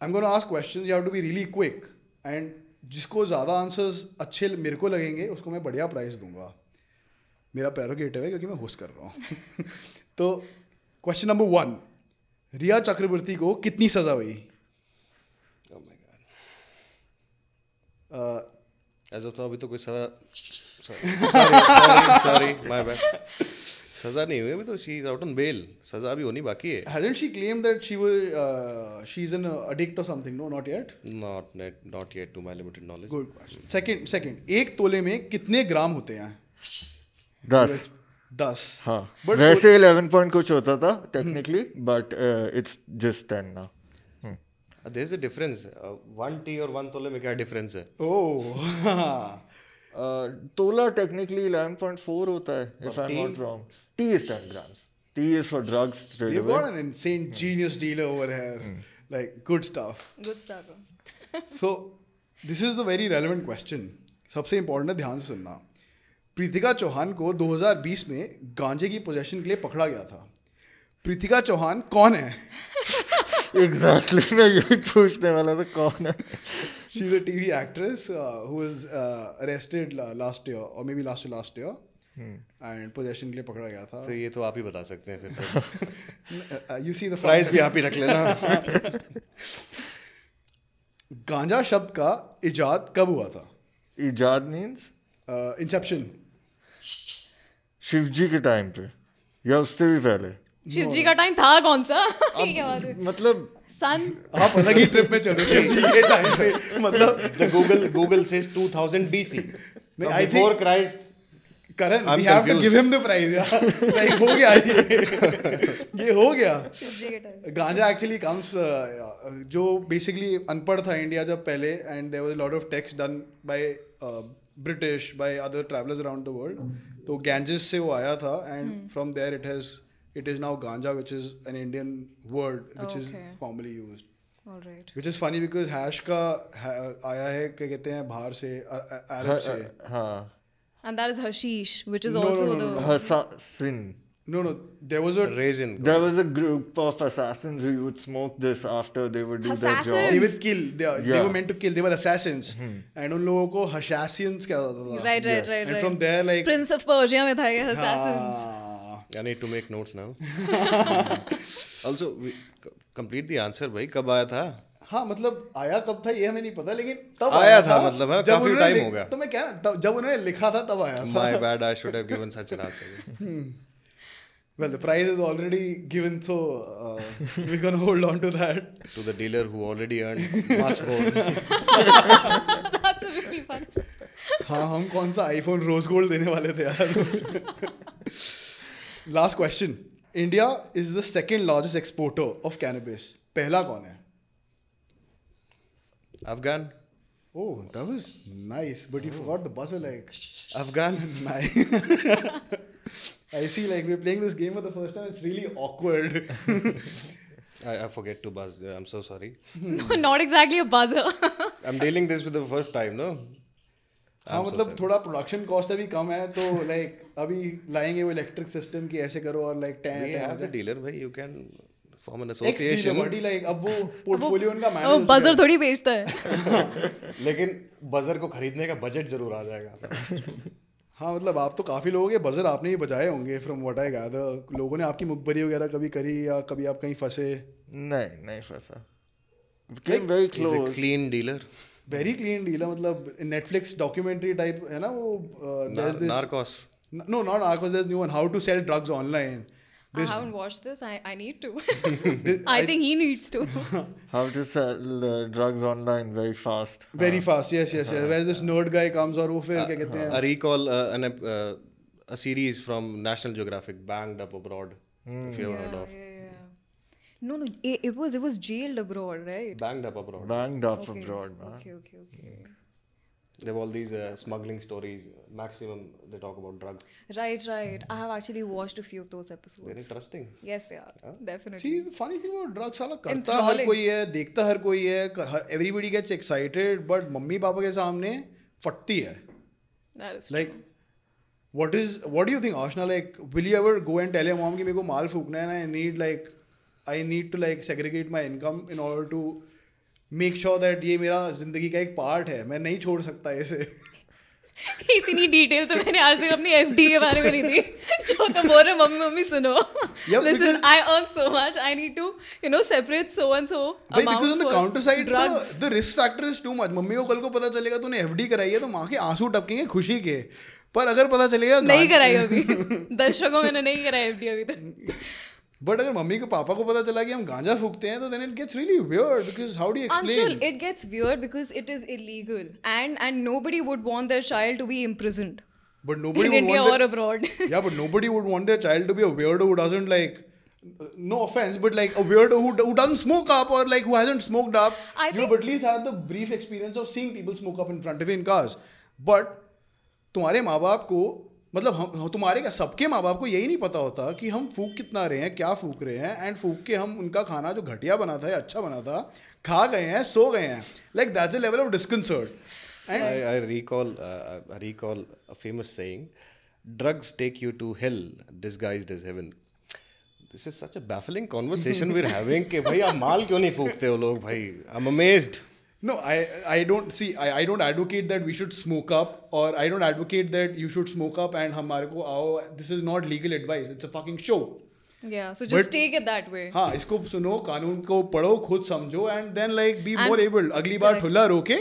A: I'm going to ask questions. You have to be really quick. And जिसको ज़्यादा आंसर्स अच्छे मेरे को लगेंगे उसको मैं बढ़िया प्राइस दूँगा मेरा पैरोगेटिव है क्योंकि मैं होस्ट कर रहा हूँ तो question number one Rhea Chakraborty को कितनी सजा हुई
B: Oh god.
A: Uh,
B: As अभी तो कोई सवा sorry. Sorry sorry sorry. My bad. सजा नहीं हुई अभी तो she is out on bail सजा अभी होनी बाकी है
A: Hasn't she claimed that she was uh, she's an uh, addict or something? No, not yet.
B: Not not yet to my limited knowledge
A: Good question. Second, second. एक तोले में कितने ग्राम होते हैं?
C: दस।
A: दस.
C: हाँ।
A: But
C: वैसे इलेवन पॉइंट कुछ होता था technically but it's just ten ना
B: there is a difference one T और वन तोले में क्या डिफरेंस है?
A: Oh.
C: तोला टेक्निकली इलेवन पॉइंट फोर होता है if I am not wrong T is ten grams T is
A: for
C: drugs
A: straight an insane genius dealer over here. Like good stuff.
D: Good stuff.
A: So this is the very relevant question. सबसे important है ध्यान से सुनना. प्रीतिका चौहान को 2020 में गांजे की possession के लिए पकड़ा गया था. प्रीतिका चौहान कौन है?
C: एग्जैक्टली exactly, मैं यही पूछने वाला था कौन है
A: She's a TV actress uh, who was uh, arrested la- last year or maybe last to last year. And possession के लिए पकड़ा गया था.
B: तो ये तो आप ही बता सकते हैं फिर से
A: Uh, you see the
B: price भी आप ही रख लेना।
A: गांजा शब्द का इजाद कब हुआ था?
C: इजाद मीन्स
A: इंसेप्शन
C: शिव जी के टाइम पे या उससे भी पहले?
D: शिव जी का टाइम था कौन सा? ये क्या बात है।
C: मतलब
D: सन
A: आप अलग ही ट्रिप में चलो शिव जी के टाइम पे। मतलब
B: the Google Google says 2000 BC
A: नहीं, I think- before
B: Christ
A: Karan we have
B: to
A: give him the prize यार लाइक हो गया ये। ये हो गया। गांजा एक्चुअली कम्स जो बेसिकली अनपढ़ था इंडिया जब पहले and there was lot of text done by British by other travellers around the world तो गैंजेस से वो आया था and from there it has is now ganja which is an Indian word which is
D: Okay.
A: Formally used
D: alright
A: which is funny because hash का ha- आया है क्या कहते हैं बाहर से अरब से
C: हाँ
D: And that is hashish, which is
A: No,
D: also
A: no, no,
D: the
C: Assassin.
A: No no there was a
B: resin
C: There was a group of assassins who would smoke this after they would do assassins. their
D: Assassins?
A: they would kill they, they
C: Yeah.
A: were meant to kill they were assassins hmm. and उन लोगों को हशासियंस क्या होता था
D: right, right, right,
A: and
D: right.
A: from there like
D: Prince of Persia में था ये assassins.
A: हाँ,
B: I need to make notes now. also, we, complete the answer भाई कब आया था
A: हाँ मतलब आया कब था ये हमें नहीं पता लेकिन तब
B: आया आया था, था मतलब, हाँ, काफ़ी
A: लिख-
B: हो गया।
A: तो मैं रहा तब जब उन्होंने लिखा था तब आया था
B: My bad, I should have given such an answer.
A: well the prize is already given so uh, we're gonna hold on to that
B: to the dealer who already earned much more.
D: That's a really fun.
A: हाँ हम कौन सा iPhone rose gold देने वाले थे यार Last question India is the second largest exporter of cannabis पहला कौन है
B: Afghan?
A: Oh, that was nice, but you forgot the buzzer. Like,
B: Afghan?
A: nice. I see. Like, we're playing this game for the first time. It's really awkward.
B: I, I forget to buzz. Yeah, I'm so sorry.
D: Not exactly a buzzer.
B: I'm dealing this with the first time, no?
A: हाँ मतलब थोड़ा production cost अभी कम है तो like अभी लाएँगे वो electric system की ऐसे करो और like ten
B: We have the dealer, bhai. You can form
A: dealer
B: association.
A: Body like अब वो पोर्टफोलियो उनका मैनेज
D: बजर थोड़ी बेचता है।
B: लेकिन बजर को खरीदने का बजट ज़रूर आ जाएगा।
A: हाँ मतलब आप तो काफ़ी लोगों के बजर आपने ही बजाए होंगे फ्रॉम व्हाट आई गैदर लोगों ने आपकी मुखबरी वगैरह कभी करी या कभी आप कहीं फंसे?
C: नहीं नहीं फंसा। Came very very
B: clean
A: deal है मतलब नेटफ्लिक्स डॉक्यूमेंट्री टाइप है ना वो uh, there's
B: Nar-
A: this-
B: Narcos.
A: N- No, not Narcos. There's new one. How to sell drugs online.
D: I haven't watched this. I, I need to.
A: this-
D: I think he needs to.
C: How to sell uh, drugs online very fast.
A: very fast. Yes, yes, yes. Where this nerd guy comes और वो फिर क्या कहते
B: I recall uh, an, uh, a series from National Geographic, Banged Up Abroad. Mm. If you ever heard of.
D: yeah, yeah. No, no. It, it was it was jailed abroad, right?
B: Banged Up Abroad.
C: Banged up
D: Okay,
C: abroad, man.
D: Okay, okay, okay.
B: They have all these uh, smuggling stories. Maximum they talk about drugs.
D: Right, right. I have actually watched a few of those
B: Very
D: episodes.
B: interesting.
D: Yes, they are. Yeah? Definitely.
A: See, the funny thing about drugs साला करता हर. कोई है, देखता हर कोई है. Everybody gets excited, but mummy papa के सामने फटती है.
D: That is
A: Like, true. what is what do you think, Ashna? Like, will you ever go and tell your mom कि मेरे को माल फूकना है ना? I need like I need to like segregate my income in order to make sure that ये मेरा ज़िंदगी का एक पार्ट है. मैं नहीं छोड़ सकता इसे.
D: इतनी डिटेल तो मैंने आज तक अपनी एफडी के बारे में नहीं दी। जो तुम बोल रहे मम्मी मम्मी सुनो।
A: Listen
D: I earn so much I need to you know separate so and so
A: भाई because on the counter side
D: drugs.
A: the, the risk factor is mummy को कल को पता चलेगा तूने एफडी कराई है तो माँ के आँसू टपकेंगे खुशी के। पर अगर पता चलेगा
D: नहीं कराई अभी दर्शकों मैंने नहीं कराई एफडी अभी तक।
A: बट अगर मम्मी को पापा को पता चला कि हम गांजा फूकते हैं तो then it gets really weird because how do
D: you
A: explain
D: it gets weird because it is illegal, and and nobody would want their child to be imprisoned
A: But nobody
D: in
A: would
D: India
A: want
D: or
A: their-
D: abroad.
A: yeah, but nobody would want their child to be a weirdo who doesn't like. No offense, but like a weirdo who, who doesn't smoke up or like who hasn't smoked up.
D: I
A: you've
D: think-
A: at least had the brief experience of seeing people smoke up in front of you in cars. But तुम्हारे माँ बाप को मतलब हम तुम्हारे क्या सबके माँ बाप को यही नहीं पता होता कि हम फूक कितना रहे हैं क्या फूक रहे हैं एंड फूक के हम उनका खाना जो घटिया बना था या अच्छा बना था खा गए हैं सो गए हैं like that's a level of disconcert
B: I, I recall uh, I recall a famous saying, "Drugs take you to hell disguised as heaven." This is such a baffling conversation we're having. कि भाई आप माल क्यों नहीं फूकते हो लोग भाई? I'm amazed.
A: No, I, I don't see. I, I don't advocate that we should smoke up, or I don't advocate that you should smoke up and हमारे को आओ. This is not legal advice. It's a fucking show.
D: yeah, so just
A: But-
D: take it that way.
A: हाँ इसको सुनो कानून को पढ़ो खुद समझो and then like be
D: And-
A: more able. अगली बार
D: Correct.
A: ठुल्ला रोके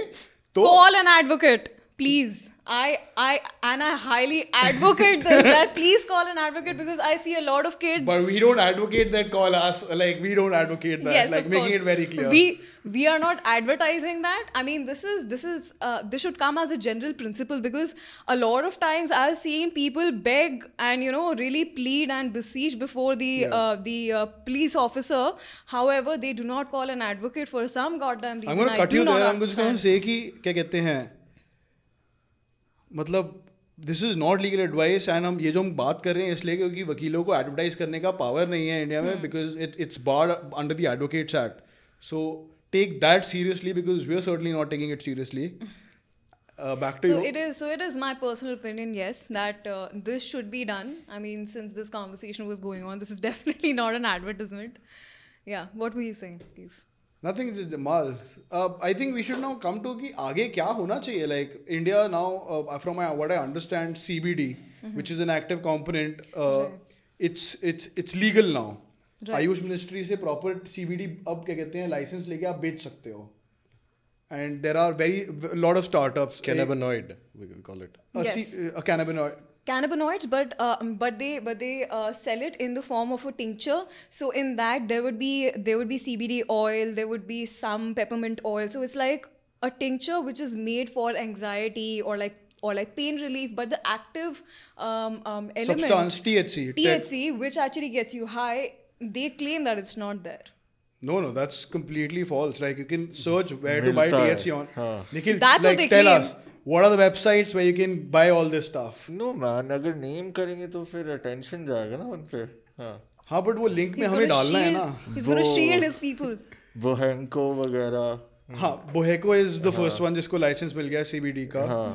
A: तो
D: Call an advocate, please i i and i highly advocate this that please call an advocate because i see a lot of kids.
A: But we don't advocate that call us like we don't advocate that
D: yes,
A: like making
D: course.
A: it very clear.
D: We we are not advertising that. I mean this is this is uh, this should come as a general principle because a lot of times i've seen people beg and you know really plead and beseech before the
A: yeah.
D: uh, the uh, police officer. However they do not call an advocate for some goddamn reason
A: i'm going
D: to
A: cut you there. i'm just going
D: to
A: say ki kya मतलब this is not legal advice and हम ये जो हम बात कर रहे हैं इसलिए क्योंकि वकीलों को एडवर्टाइज करने का पावर नहीं है इंडिया
D: Hmm.
A: में because it it's bar under the Advocates Act so take that seriously because we are certainly not taking it seriously back to
D: So
A: you
D: it is. So it is my personal opinion. Yes, that uh, this should be done. I mean, since this conversation was going on, this is definitely not an advertisement. Yeah. What were you saying, please?
A: Nothing is Jamal I think we should now come to कि आगे क्या होना चाहिए like India now from what I understand CBD which is an active component it's it's it's legal
D: now
A: AYUSH ministry से proper CBD अब क्या कहते हैं लाइसेंस लेके आप बेच सकते हो। And there are very lot of startups
B: Cannabinoid, we we call it.
D: Yes.
A: Cannabinoid
D: cannabinoids, but uh, but they but they uh, sell it in the form of a tincture. So in that there would be there would be CBD oil, there would be some peppermint oil. So it's like a tincture which is made for anxiety or like or like pain relief, but the active um, um, element
A: substance THC
D: THC, which actually gets you high, they claim that it's not there.
A: No, no, that's completely false. Like you can search where Milta to buy THC on.
C: Huh.
A: Nikhil,
D: that's
A: like, what
D: they
A: tell
D: claim.
A: us. What are the websites where you can buy all this stuff?
C: No man अगर name करेंगे तो फिर attention जाएगा ना उन पे हाँ
A: हाँ बट वो लिंक में हमें डालना है ना
D: He's gonna
C: वो-
D: shield his people.
C: वो हैंको वगैरह
A: हाँ Boheco is the first one जिसको लाइसेंस मिल गया सीबीडी का
C: हाँ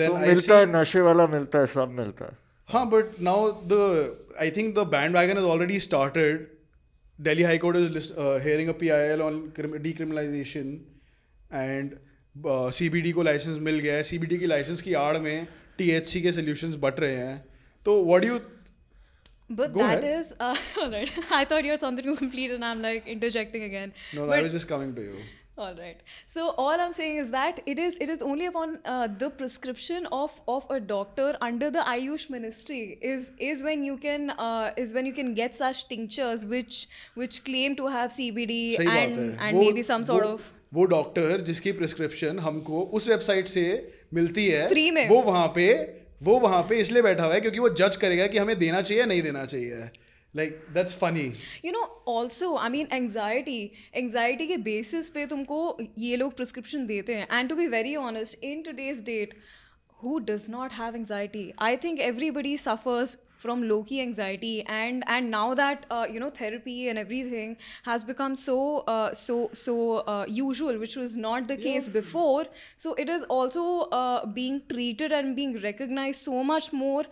A: देन
C: तो मिलता है नशे वाला मिलता है सब मिलता है
A: हाँ but now the I think the bandwagon is already started Delhi High Court is list, uh, hearing a PIL on crim- decriminalization and uh, CBD को लाइसेंस मिल गया है CBD की लाइसेंस की आड़ में THC के solutions बट रहे हैं तो do you
D: But
A: Go
D: that
A: ahead.
D: is uh, all right. I thought you had something to complete, and I'm like interjecting again.
A: no,
D: but,
A: I was just coming to you
D: all right. So all I'm saying is that it is it is only upon uh, the prescription of of a doctor under the Ayush ministry is is when you can uh, is when you can get such tinctures which which claim to have CBD
A: बात
D: and and maybe some sort of
A: वो doctor जिसकी prescription हमको उस website से मिलती है
D: Free में।
A: वो वहाँ पे वो वहाँ पे इसलिए बैठा हुआ है क्योंकि वो जज करेगा कि हमें देना चाहिए या नहीं देना चाहिए। Like that's funny
D: you know also I mean anxiety anxiety के बेसिस पे तुमको ये लोग प्रिस्क्रिप्शन देते हैं। And to be very honest in today's date who does not have anxiety? I think everybody suffers from low key anxiety and and now that uh, you know therapy and everything has become so uh, so so uh, usual which was not the case before so it is also uh, being treated and being recognized so much more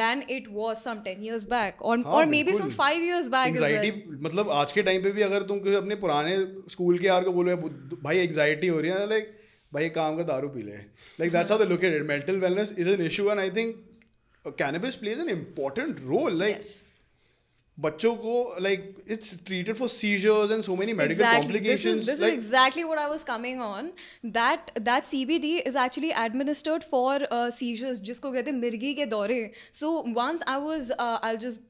D: than it was some 10 years back or
A: हाँ,
D: or maybe some
A: बिल्कुल।
D: 5 years back as
A: anxiety
D: well.
A: मतलब आज के time पे भी अगर तुम किसी अपने पुराने स्कूल के यार को बोलो भाई एंग्जाइटी हो रही है लाइक भाई एक काम का दारू पी ले like that's how they look at it mental wellness is an issue and I think cannabis plays an important role like बच्चों को like it's treated for seizures and so many medical complications
D: this is exactly what I was coming on that that CBD is actually administered for seizures जिसको कहते हैं मिर्गी के दौरे. So once I was I just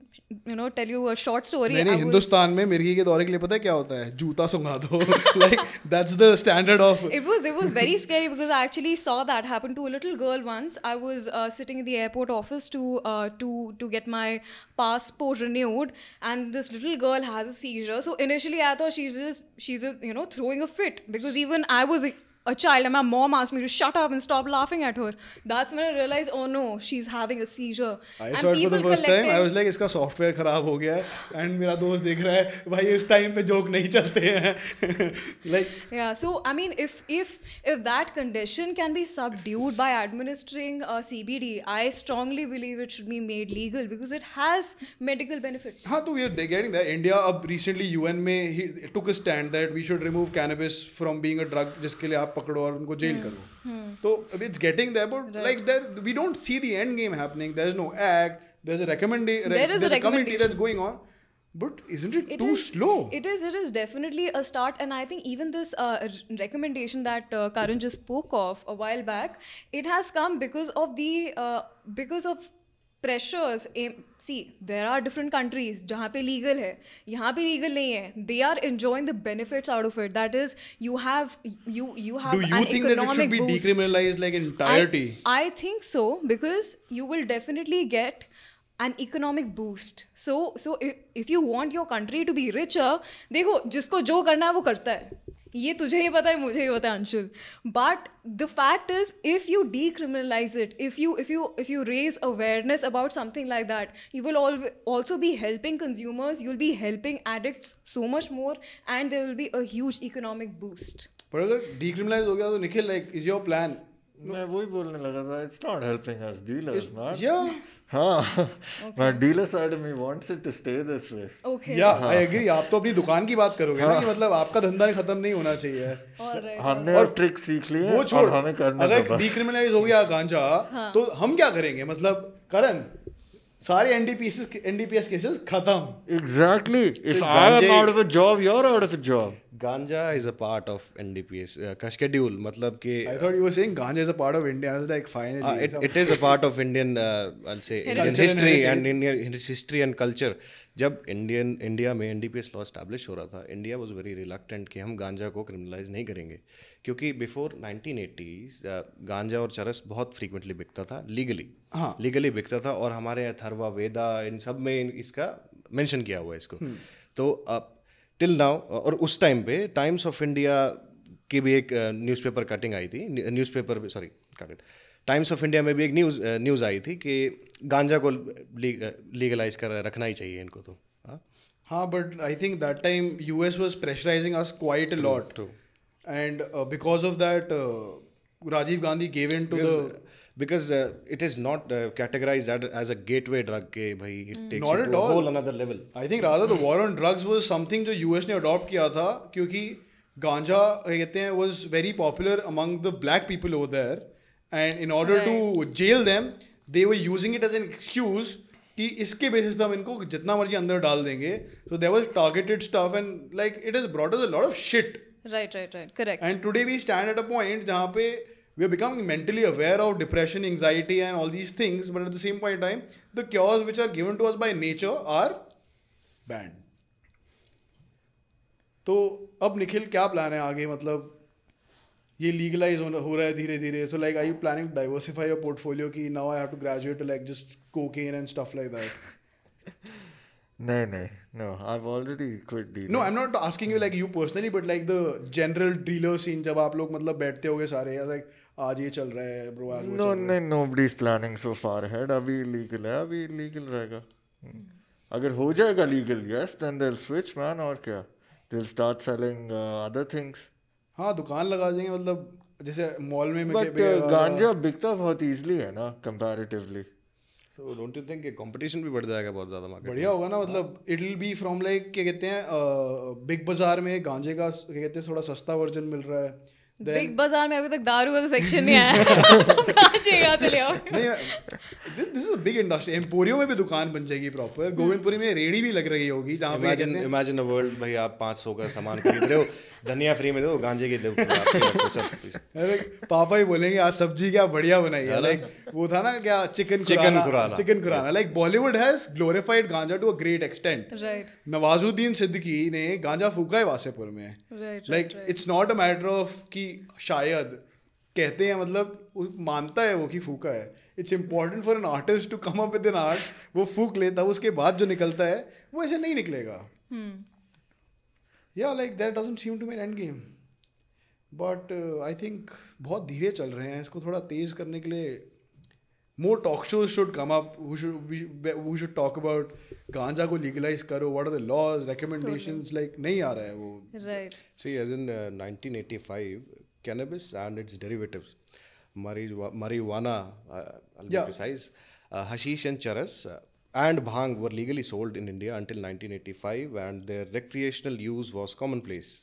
D: you know tell you a short story.
A: मैंने हिंदुस्तान में मिर्गी के दौरे के लिए पता है क्या होता है जूता सुंगा दो like that's the standard of
D: it was it was very scary because I actually saw that happen to a little girl once. I was uh, sitting in the airport office to uh, to to get my passport renewed, and this little girl has a seizure. So initially, I thought she's just she's uh, you know throwing a fit because even I was. A, a child and my mom asked me to shut up and stop laughing at her. That's when I realized, oh no, she's having a seizure.
A: I
D: And
A: saw it for the
D: people
A: first time. I
D: collected-
A: was like इसका software खराब हो गया है and मेरा दोस्त देख रहा है भाई इस टाइम पे जोक नहीं चलते हैं like
D: Yeah, so I mean, if if if that condition can be subdued by administering uh, CBD, I strongly believe it should be made legal because it has medical benefits.
A: हाँ तो we are getting there. India अब recently UN में he took a stand that we should remove cannabis from being a drug जिसके लिए आप पकड़ो और उनको जेल करो तो it's getting there but like there we don't see the end game happening there's no act there's a recommendation
D: There is a
A: there's a committee
D: recommendation.
A: that's going on but isn't it,
D: It
A: too
D: is-
A: slow
D: It is. It is definitely a start, and I think even this uh, r- recommendation that uh, Karan just spoke of a while back, it has come because of the uh, because of pressures see there are different countries जहाँ पे legal है यहाँ पे legal नहीं है. They are enjoying the benefits out of it that is you have you you have economic I think so because you will definitely get an economic boost so so if you want your country to be rich देखो जिसको जो करना है वो करता है। ये तुझे ही पता है मुझे ही पता है Anshul. But the fact is if you decriminalize it if you if you if you raise awareness about something like that you will also be helping consumers you will be helping addict so much more and there will be a economic boost
A: पर अगर decriminalize हो गया तो Nikhil like is your plan
C: मैं वही बोलने लगा था it's not helping us dealers
A: not
C: हाँ। My dealer side of me wants it to stay this way
D: okay.
A: yeah I agree आप तो अपनी दुकान की बात करोगे ना कि मतलब आपका धंधा खत्म नहीं होना चाहिए।
D: Right.
C: हमने
A: और
C: ट्रिक सीख ली
A: वो छोड़
C: हमें करना
A: अगर
C: था बस।
A: डिक्रिमिनलाइज हो गया गांजा तो हम क्या करेंगे? मतलब करण सारे एनडीपीएस एनडीपीएस केसेस खत्म।
C: Exactly. If
B: So
C: I am
B: Ganjay-
C: out of a job, you're out of a job.
B: Ganja is a part of NDPS का शेड्यूल मतलब कि
A: I thought you were saying ganja is a part of India I was like
B: Uh,
A: finally
B: it, it is a part of Indian, uh, I'll say, Indian history and Indian history and culture. जब Indian India में NDPS law establish हो रहा था India was very reluctant कि हम गांजा को criminalize नहीं करेंगे क्योंकि बिफोर 1980s uh, गांजा और चरस बहुत फ्रीक्वेंटली बिकता था लीगली
A: हाँ।
B: लीगली बिकता था और हमारे अथर्वा वेदा इन सब में इसका मेंशन किया हुआ है इसको तो टिल नाउ और उस टाइम पे टाइम्स ऑफ़ इंडिया की भी एक न्यूज़पेपर कटिंग आई थी newspaper sorry cut Times of India में भी एक न्यूज़ न्यूज़ आई थी कि गांजा को लीगलाइज कर रखना ही चाहिए इनको तो हाँ?
A: But I think that time US was pressurising us quite a
B: lot
A: and because of that Rajiv Gandhi gave in to the
B: because uh, it is not uh, categorized as, as a gateway drug के भाई it takes
A: Not
B: you
A: at
B: to a
A: all.
B: whole another level.
A: I think rather the war on drugs was something जो US ने adopt किया था क्योंकि गांजा क्या कहते हैं was very popular among the black people over there and in order to jail them they were using it as an excuse कि इसके बेसिस पे हम इनको जितना मर्ज़ी अंदर डाल देंगे so there was targeted stuff and like it is brought us a lot of shit
D: right right right. Correct.
A: And today we stand at a point जहाँ पे we are becoming mentally aware of depression anxiety and all these things but at the same point time the cures which are given to us by nature are banned तो अब निखिल क्या plan है आगे? मतलब ये legalise हो रहा है धीरे धीरे। So like I you planning diversify your portfolio की now I have to graduate like just cocaine and stuff like that
C: नहीं नहीं no I have already quit deal
A: no I am not asking you like you personally but like the general dealer in जब आप लोग मतलब बैठते होगे सारे like आज ये चल रहा है ब्रो आज
C: no no nobody is planning so far head अभी लीगल है अभी लीगल रहेगा। अगर हो जाएगा legal yes then they will switch man और क्या? They will start selling other things
A: हाँ दुकान लगा देंगे मतलब जैसे मॉल में बट
C: uh, गांजा बिकता बहुत इजीली है ना comparatively
B: so don't you think competition भी बढ़ जाएगा बहुत ज़्यादा मार्केट
A: बढ़िया होगा ना मतलब it will be from like क्या कहते हैं uh, बिग बाज़ार में गांजे का क्या कहते हैं थोड़ा सस्ता वर्जन मिल रहा है।
D: बिग बाज़ार में अभी तक दारू का सेक्शन नहीं आया कहाँ चाहिए यहाँ से ले आओ।
A: नहीं this is a big industry Emporio में भी दुकान बन जाएगी प्रॉपर गोविंदपुरी में रेडी भी लग रही होगी जहाँ पे
B: इमेजिन इमेजिन अ वर्ल्ड भाई आप 500 का सामान खरीद रहे हो। धनिया फ्री में दो गांजे की दो चल, please।
A: अरे पापा ही बोलेंगे आज सब्ज़ी क्या बढ़िया बनाई है। लाइक वो था ना क्या chicken
B: Chicken Khurana.
A: Chicken Khurana like Bollywood has glorified ganja to a great extent
D: right
A: Nawazuddin Siddiqui ने गांजा फूका है वासेपुर में।
D: Like
A: it's not a matter of कि शायद कहते हैं मतलब मानता है वो कि फूका है। It's important for an artist to come up with an art वो फूक लेता है उसके बाद जो निकलता है वो ऐसे नहीं निकलेगा। या like that doesn't seem to mean end game but I think बहुत धीरे चल रहे हैं। इसको थोड़ा तेज करने के लिए more talk shows should come up we should talk about गांजा को लीगलाइज करो। What are the laws recommendation like नहीं आ रहा है वो।
B: See as in 1985 cannabis and its derivatives मरी marijuana hashish and charas and bhang were legally sold in India until 1985, and their recreational use was commonplace.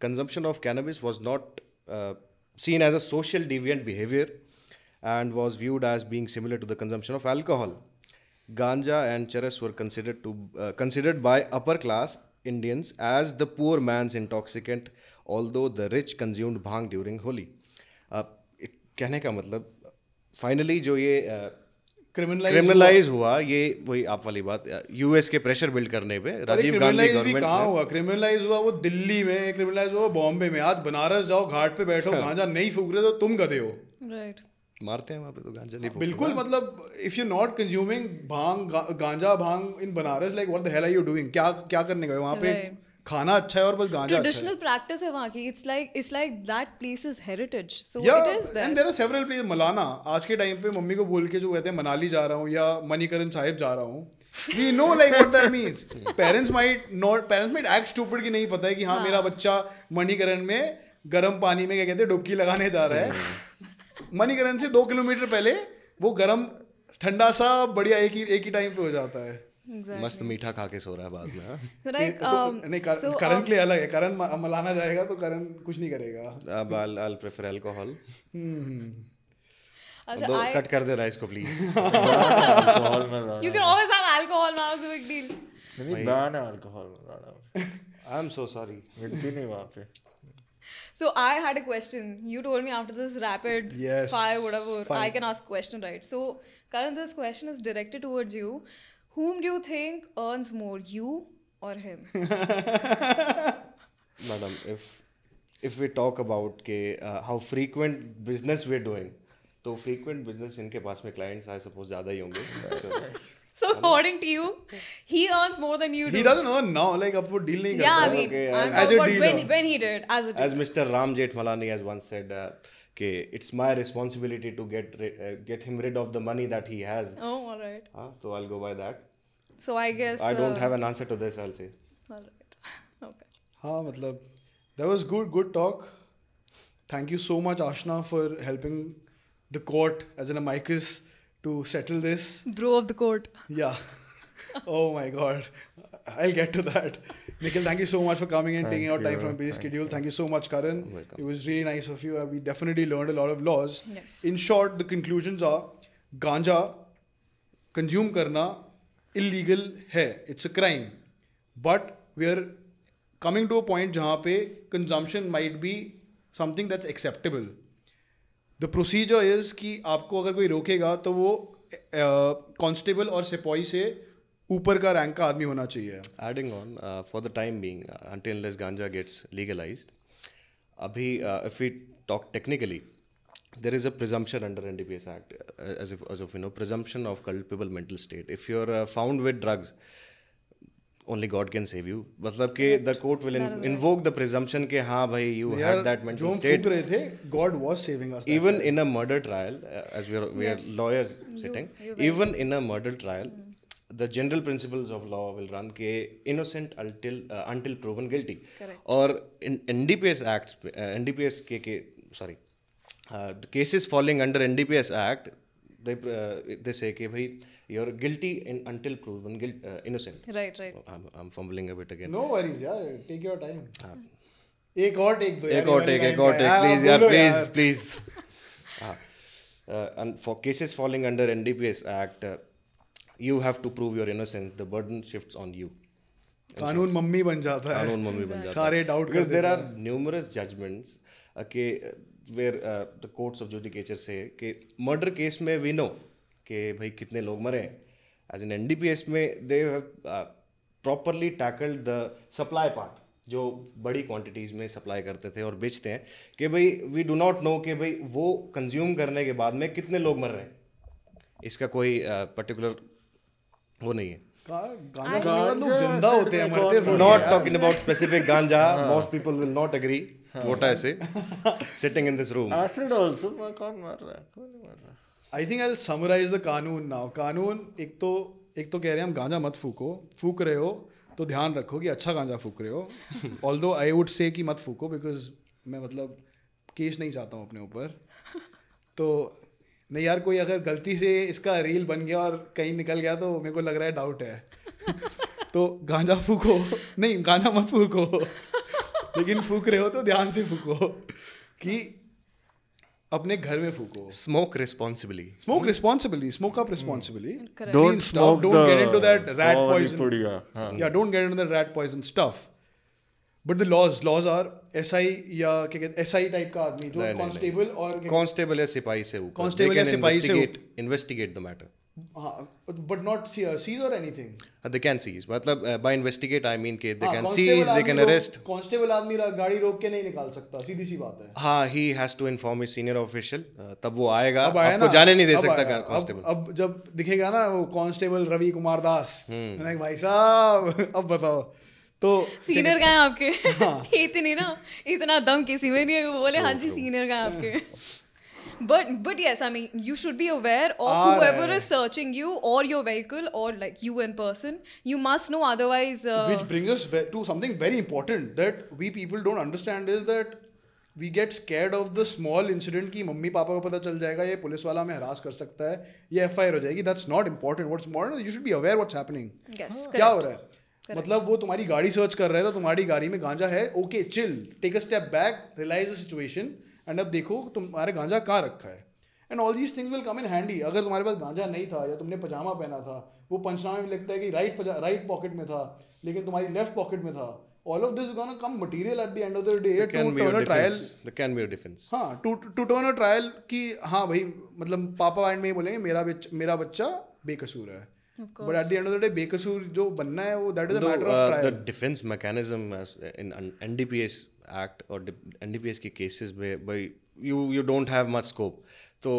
B: Consumption of cannabis was not uh, seen as a social deviant behavior and was viewed as being similar to the consumption of alcohol. Ganja and charas were considered to uh, considered by upper class Indians as the poor man's intoxicant, although the rich consumed bhang during Holi. Uh, कहने का मतलब finally जो ये
A: Criminalize
B: criminalize हुआ। ये वही आप वाली बात यूएस के प्रेशर बिल्ड करने पे राजीव गांधी गवर्नमेंट
A: कहाँ हुआ? क्रिमिनलाइज हुआ वो दिल्ली में क्रिमिनलाइज हुआ बॉम्बे में। आज बनारस जाओ घाट पे बैठो गांजा नहीं फूक रहे तो तुम गधे हो।
D: राइट
B: मारते हैं वहाँ पे तो गांजा नहीं
A: बिल्कुल मतलब if you not consuming bhang ganja bhang in Banaras like what the hell are you doing क्या क्या करने गए वहाँ पे?
D: Right.
A: खाना अच्छा है और बस गांजा अच्छा
D: ट्रेडिशनल प्रैक्टिस है वहाँ की। It's like it's like that place is
A: heritage
D: so it
A: is
D: and
A: there are several place Malana आज के टाइम पे मम्मी को बोल के जो कहते हैं मनाली जा रहा हूँ या मणिकरण साहिब जा रहा हूँ we know like what that means parents might not parents might act stupid की नहीं पता है कि हाँ मेरा बच्चा मणिकरण में गर्म पानी में क्या कहते हैं डुबकी लगाने जा रहा है। मणिकरण से दो किलोमीटर पहले वो गर्म ठंडा सा बढ़िया एक ही एक ही टाइम पे हो जाता है।
B: मस्त मीठा खा के सो रहा है बाद में
A: सो
D: लाइक
A: नहीं अलग है करण मलाना जाएगा तो करण कुछ नहीं करेगा।
B: Prefer hmm. अल्कोहल
D: अच्छा आई
B: कट कर दे
C: रहा इसको please
D: you can always have alcohol now is a big deal
C: नहीं बैन है alcohol
B: I am so sorry
C: मिलती नहीं वहाँ पे।
D: So I had a question. You told me after this rapid
A: yes,
D: fire, whatever,
A: fine.
D: I can ask question, right? So, Karan, this question is directed Whom do you think earns more, you or him?
B: madam if if we talk about के uh, how frequent business we're doing तो frequent business इनके पास में clients I suppose ज़्यादा ही होंगे So,
D: according to you, he earns more than you do.
A: he doesn't earn now like अब वो deal नहीं करता
D: yeah, I mean,
B: Okay,
A: as
D: talking
A: a
D: about when, when he did, as a
B: as Mr. Ram Jethmalani has once said uh, कि it's my responsibility to get ri- uh, get him rid of the money that he has
D: Oh, all right.
B: हाँ तो I'll go by that
D: So I guess.
B: I don't
D: uh,
B: have an answer to this I'll say
D: All right. Okay.
A: हाँ मतलब that was good good talk thank you so much Ashna for helping the court as an amicus to settle this
D: Bro of the court.
A: yeah oh my god I'll get to that Nikhil thank you so much for coming and taking out time from a busy schedule thank you so much Karan
B: Welcome.
A: it was really nice of you Uh, we definitely learned a lot of laws
D: Yes.
A: in short the conclusions are ganja consume करना illegal है it's a crime but we are coming to a point जहाँ पे consumption might be something that's acceptable the procedure is कि आपको अगर कोई रोकेगा तो वो कांस्टेबल और सिपाही से ऊपर का रैंक का आदमी होना चाहिए
B: adding on uh, for the time being uh, until unless ganja gets legalized abhi uh, if we talk technically there is a presumption under ndps act uh, as if as of you know presumption of culpable mental state if you're uh, found with drugs only god can save you मतलब कि the court will in, invoke the presumption कि हाँ भाई you
A: यार,
B: had that
A: जो
B: mental
A: हम
B: state
A: रहे थे God was saving us
B: even in a murder trial uh, as we are we
D: Yes.
B: are lawyers sitting
D: you're very
B: even in a murder trial the general principle of law will run के innocent until until proven guilty
D: और
B: N D P S act N D P S के के sorry cases following under N D P S act they say के भाई you are guilty in until proven guilt innocent
D: right right
B: I am fumbling
A: no worry यार take your time एक और take दो
B: एक और टेक एक और टेक प्लीज़ यार please please and for cases following under NDPS act you have to prove your innocence the burden shift on you
A: कानून मम्मी बन जाता है।
B: कानून मम्मी बन जाता है।
A: सारे doubt
B: because there are numerous judgments के where the courts of judicature say कि मर्डर केस में वी नो के भाई कितने लोग मरे as N N D P S में they have properly tackled the supply part जो बड़ी क्वांटिटीज में सप्लाई करते थे और बेचते हैं कि भाई वी डू नॉट नो कि भाई वो कंज्यूम करने के बाद में कितने लोग मर रहे हैं। इसका कोई uh, पर्टिकुलर वो नहीं है।
A: गांजा वाले ज़िंदा होते हैं मरते
B: talking about specific ganja most people will not agree. what i say sitting in this room.
C: Acid also कौन मार रहा है? कौन मार रहा?
A: I think I summarise the कानून नाउ कानून एक तो एक तो कह रहे हैं हम गांजा मत फूको। फूक रहे हो तो ध्यान रखो कि अच्छा गांजा फूक रहे हो। Although I would say कि मत फूको बिकॉज़ मैं मतलब केस नहीं चाहता हूँ अपने ऊपर। तो नहीं यार कोई अगर गलती से इसका रील बन गया और कहीं निकल गया तो मेरे को लग रहा है डाउट है। तो गांजा फूको। नहीं गांजा मत फूको। लेकिन फूक रहे हो तो ध्यान से फूको। कि अपने घर में फूको।
B: Smoke responsibly
A: smoke responsibly smoke up responsibly
C: don't smoke
A: don't get that rat poison या don't get into the rat poison stuff but the laws laws are S I या क्या कहते हैं एस आई टाइप का आदमी जो constable और
B: constable या सिपाही से investigate the matter
A: but not seize और any
B: thing they can seize मतलब बाई इन्वेस्टिगेट आई मीन के they can seize they can arrest
A: constable आदमी गाड़ी रोक के नहीं निकाल सकता सीधी सी बात है।
B: हाँ he has to inform his senior official तब वो आएगा
A: अब
B: आपको जाने नहीं दे
A: अब
B: सकता कॉन्स्टेबल
A: अब, अब जब दिखेगा ना वो कॉन्स्टेबल रवि कुमार दास भाई साहब अब बताओ। तो
D: सीनियर का है आपके हाँ. इतनी ना इतना दम किसी में नहीं है बोले हाँ जी सीनियर का है आपके but but yes i mean you should be aware of
A: uh
D: whoever
A: रहा है।
D: is searching you or your vehicle or like you in person you must know otherwise uh,
A: which brings us ve- to something very important that we people don't understand is that we get scared of the small incident कि mummy papa को पता चल जाएगा ये police वाला हमें harass कर सकता है ये एफ़ हो जाएगी that's not important what's important you should be aware what's happening
D: Yes,
A: क्या हो. रहा है मतलब वो तुम्हारी गाड़ी सर्च कर रहे थे तुम्हारी गाड़ी में गांजा है। Okay chill take a step back realise the situation and अब देखो तुम्हारे गांजा कहाँ रखा है। And all these things will come in handy अगर तुम्हारे पास गांजा नहीं था या तुमने पजामा पहना था वो पंचनामे में लिखता है कि राइट राइट पॉकेट में था लेकिन तुम्हारी लेफ़्ट पॉकेट में था। All of this gonna come material at the end of the day
B: there can
A: to
B: be a defense there can be a defense
A: हाँ to to turn a trial कि हाँ भाई मतलब पापा एंड में ये बोलेंगे मेरा मेरा बच्चा बेकसूर है। But at end of the day bekasur jo जो बनना है वो is is matter
B: of
A: pride
B: uh,
A: of
B: the defense mechanism as in NDPS act or NDPS के cases में भाई you you don't have much scope तो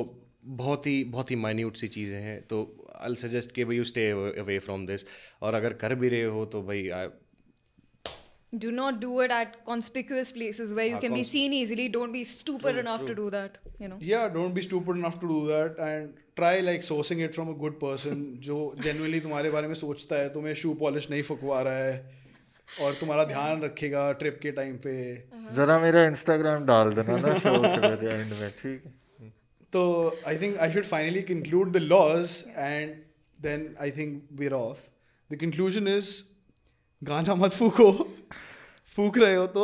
B: बहुत ही बहुत ही माइन्यूट सी चीज़ें हैं तो आई सजेस्ट कि भाई you stay away from this और अगर कर भी रहे हो तो भाई
D: do not do it at conspicuous places where you
B: हाँ,
D: can be seen easily don't be stupid true, enough true. to do that you know
A: yeah don't be stupid enough to do that and try like sourcing it from a good person जो genuinely तुम्हारे बारे में सोचता है तुम्हें shoe polish नहीं फुकवा रहा है और तुम्हारा ध्यान रखेगा ट्रिप के टाइम पे
C: जरा मेरा इंस्टाग्राम डाल देना ना शो के एंड में ठीक है
A: तो I think I should finally conclude the laws and then I think we're of the conclusion is गांजा मत फूको। फूक रहे हो तो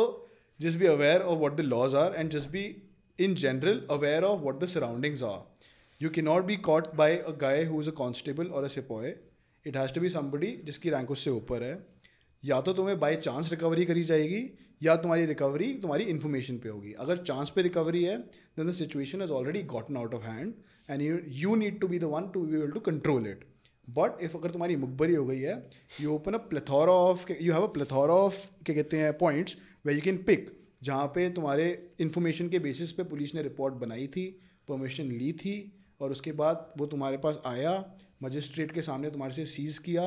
A: जिस be aware of what the laws are and just be in general aware of what the surroundings are you के not be caught by a guy who is a constable और a sepoy it has to be somebody जिसकी rank उससे ऊपर है। या तो तुम्हें by chance recovery करी जाएगी, या तुम्हारी रिकवरी तुम्हारी इन्फॉर्मेशन पे होगी। अगर चांस पे रिकवरी है then the situation is already gotten out of hand and you need to be the one to be able to control it but if अगर तुम्हारी मुखबरी हो गई है you open a plethora of you have a plethora of क्या कहते हैं points way you can pick जहाँ पे तुम्हारे इन्फॉर्मेशन के बेसिस पे पुलिस ने रिपोर्ट बनाई थी परमिशन ली थी और उसके बाद वो तुम्हारे पास आया मजिस्ट्रेट के सामने तुम्हारे से सीज किया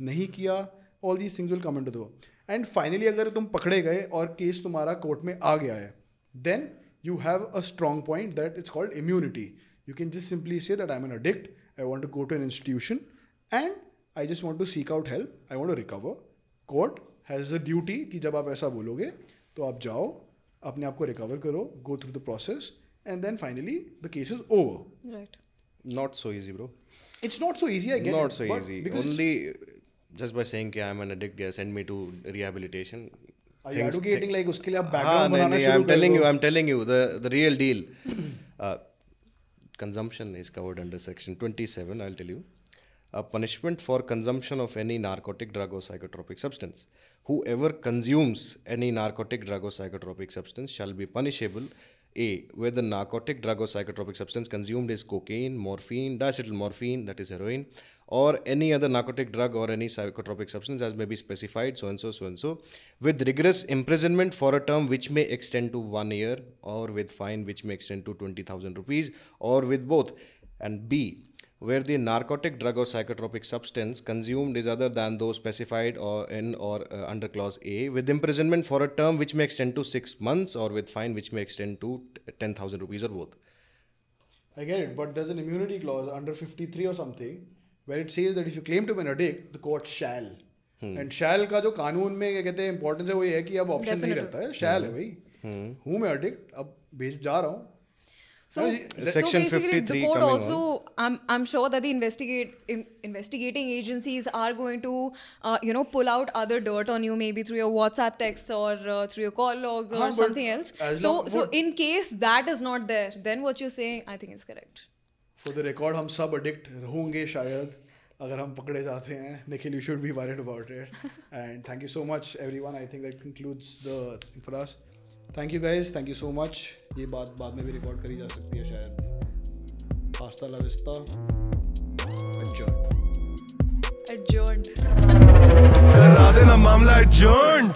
A: नहीं किया all these things will come to दो एंड फाइनली अगर तुम पकड़े गए और केस तुम्हारा कोर्ट में आ गया है then you have a strong point that it's called immunity. You can just simply say that I'm an addict I want to go to an institution, and I just want to seek out help, I want to recover. Court has a duty कि जब आप ऐसा बोलोगे तो आप जाओ अपने आप को रिकवर करो go through the process and then finally the case is over
D: right
B: not so easy bro
A: it's not so easy I get
B: not so easy only just by saying कि i'm an addict yeah, send me to rehabilitation
A: Are you advocating like उसके लिए आप
B: हाँ
A: background
B: नहीं
A: बनाना
B: नहीं
A: शुरू
B: I'm
A: कर
B: telling
A: दो?
B: you I'm telling you the the real deal uh, consumption is covered under section 27 I'll tell you a punishment for consumption of any narcotic drug or psychotropic substance. Whoever consumes any narcotic drug or psychotropic substance shall be punishable. A where the narcotic drug or psychotropic substance consumed is cocaine morphine diacetylmorphine that is heroin or any other narcotic drug or any psychotropic substance as may be specified so and so so and so with rigorous imprisonment for a term which may extend to one year or with fine which may extend to 20000 rupees or with both. And b where the narcotic drug or psychotropic substance consumed is other than those specified or in or uh, under clause a with imprisonment for a term which may extend to 6 months or with fine which may extend to 10000 rupees or both
A: I get it, but there's an immunity clause under 53 or something where it says that if you claim to be an addict, the court shall. And shall का जो कानून में क्या कहते हैं importance है वो ये है कि अब ऑप्शन नहीं. रहता है shall है भाई हूँ मैं addict अब भेज जा रहा हूँ
D: So,
A: Yeah,
D: so
B: Section
D: basically,
B: 53
D: the court
B: coming
D: also, I'm, I'm sure that the investigate in, investigating agencies are going to, uh, you know, pull out other dirt on you, maybe through your WhatsApp texts or uh, through your call logs or
A: हाँ, but
D: something else.
A: as
D: So,
A: long-
D: so
A: what-
D: in case that is not there, then what you're saying, I think is correct.
A: For the record हम सब addict होंगे शायद अगर हम पकड़े जाते हैं Nikhil you should be worried about it and thank you so much everyone I think that concludes the for us thank you guys thank you so much ये बात बाद में भी रिकॉर्ड करी जा सकती है शायद। हास्ता ला विस्ता
D: Adjourned.
E: करा देना मामला एडजर्न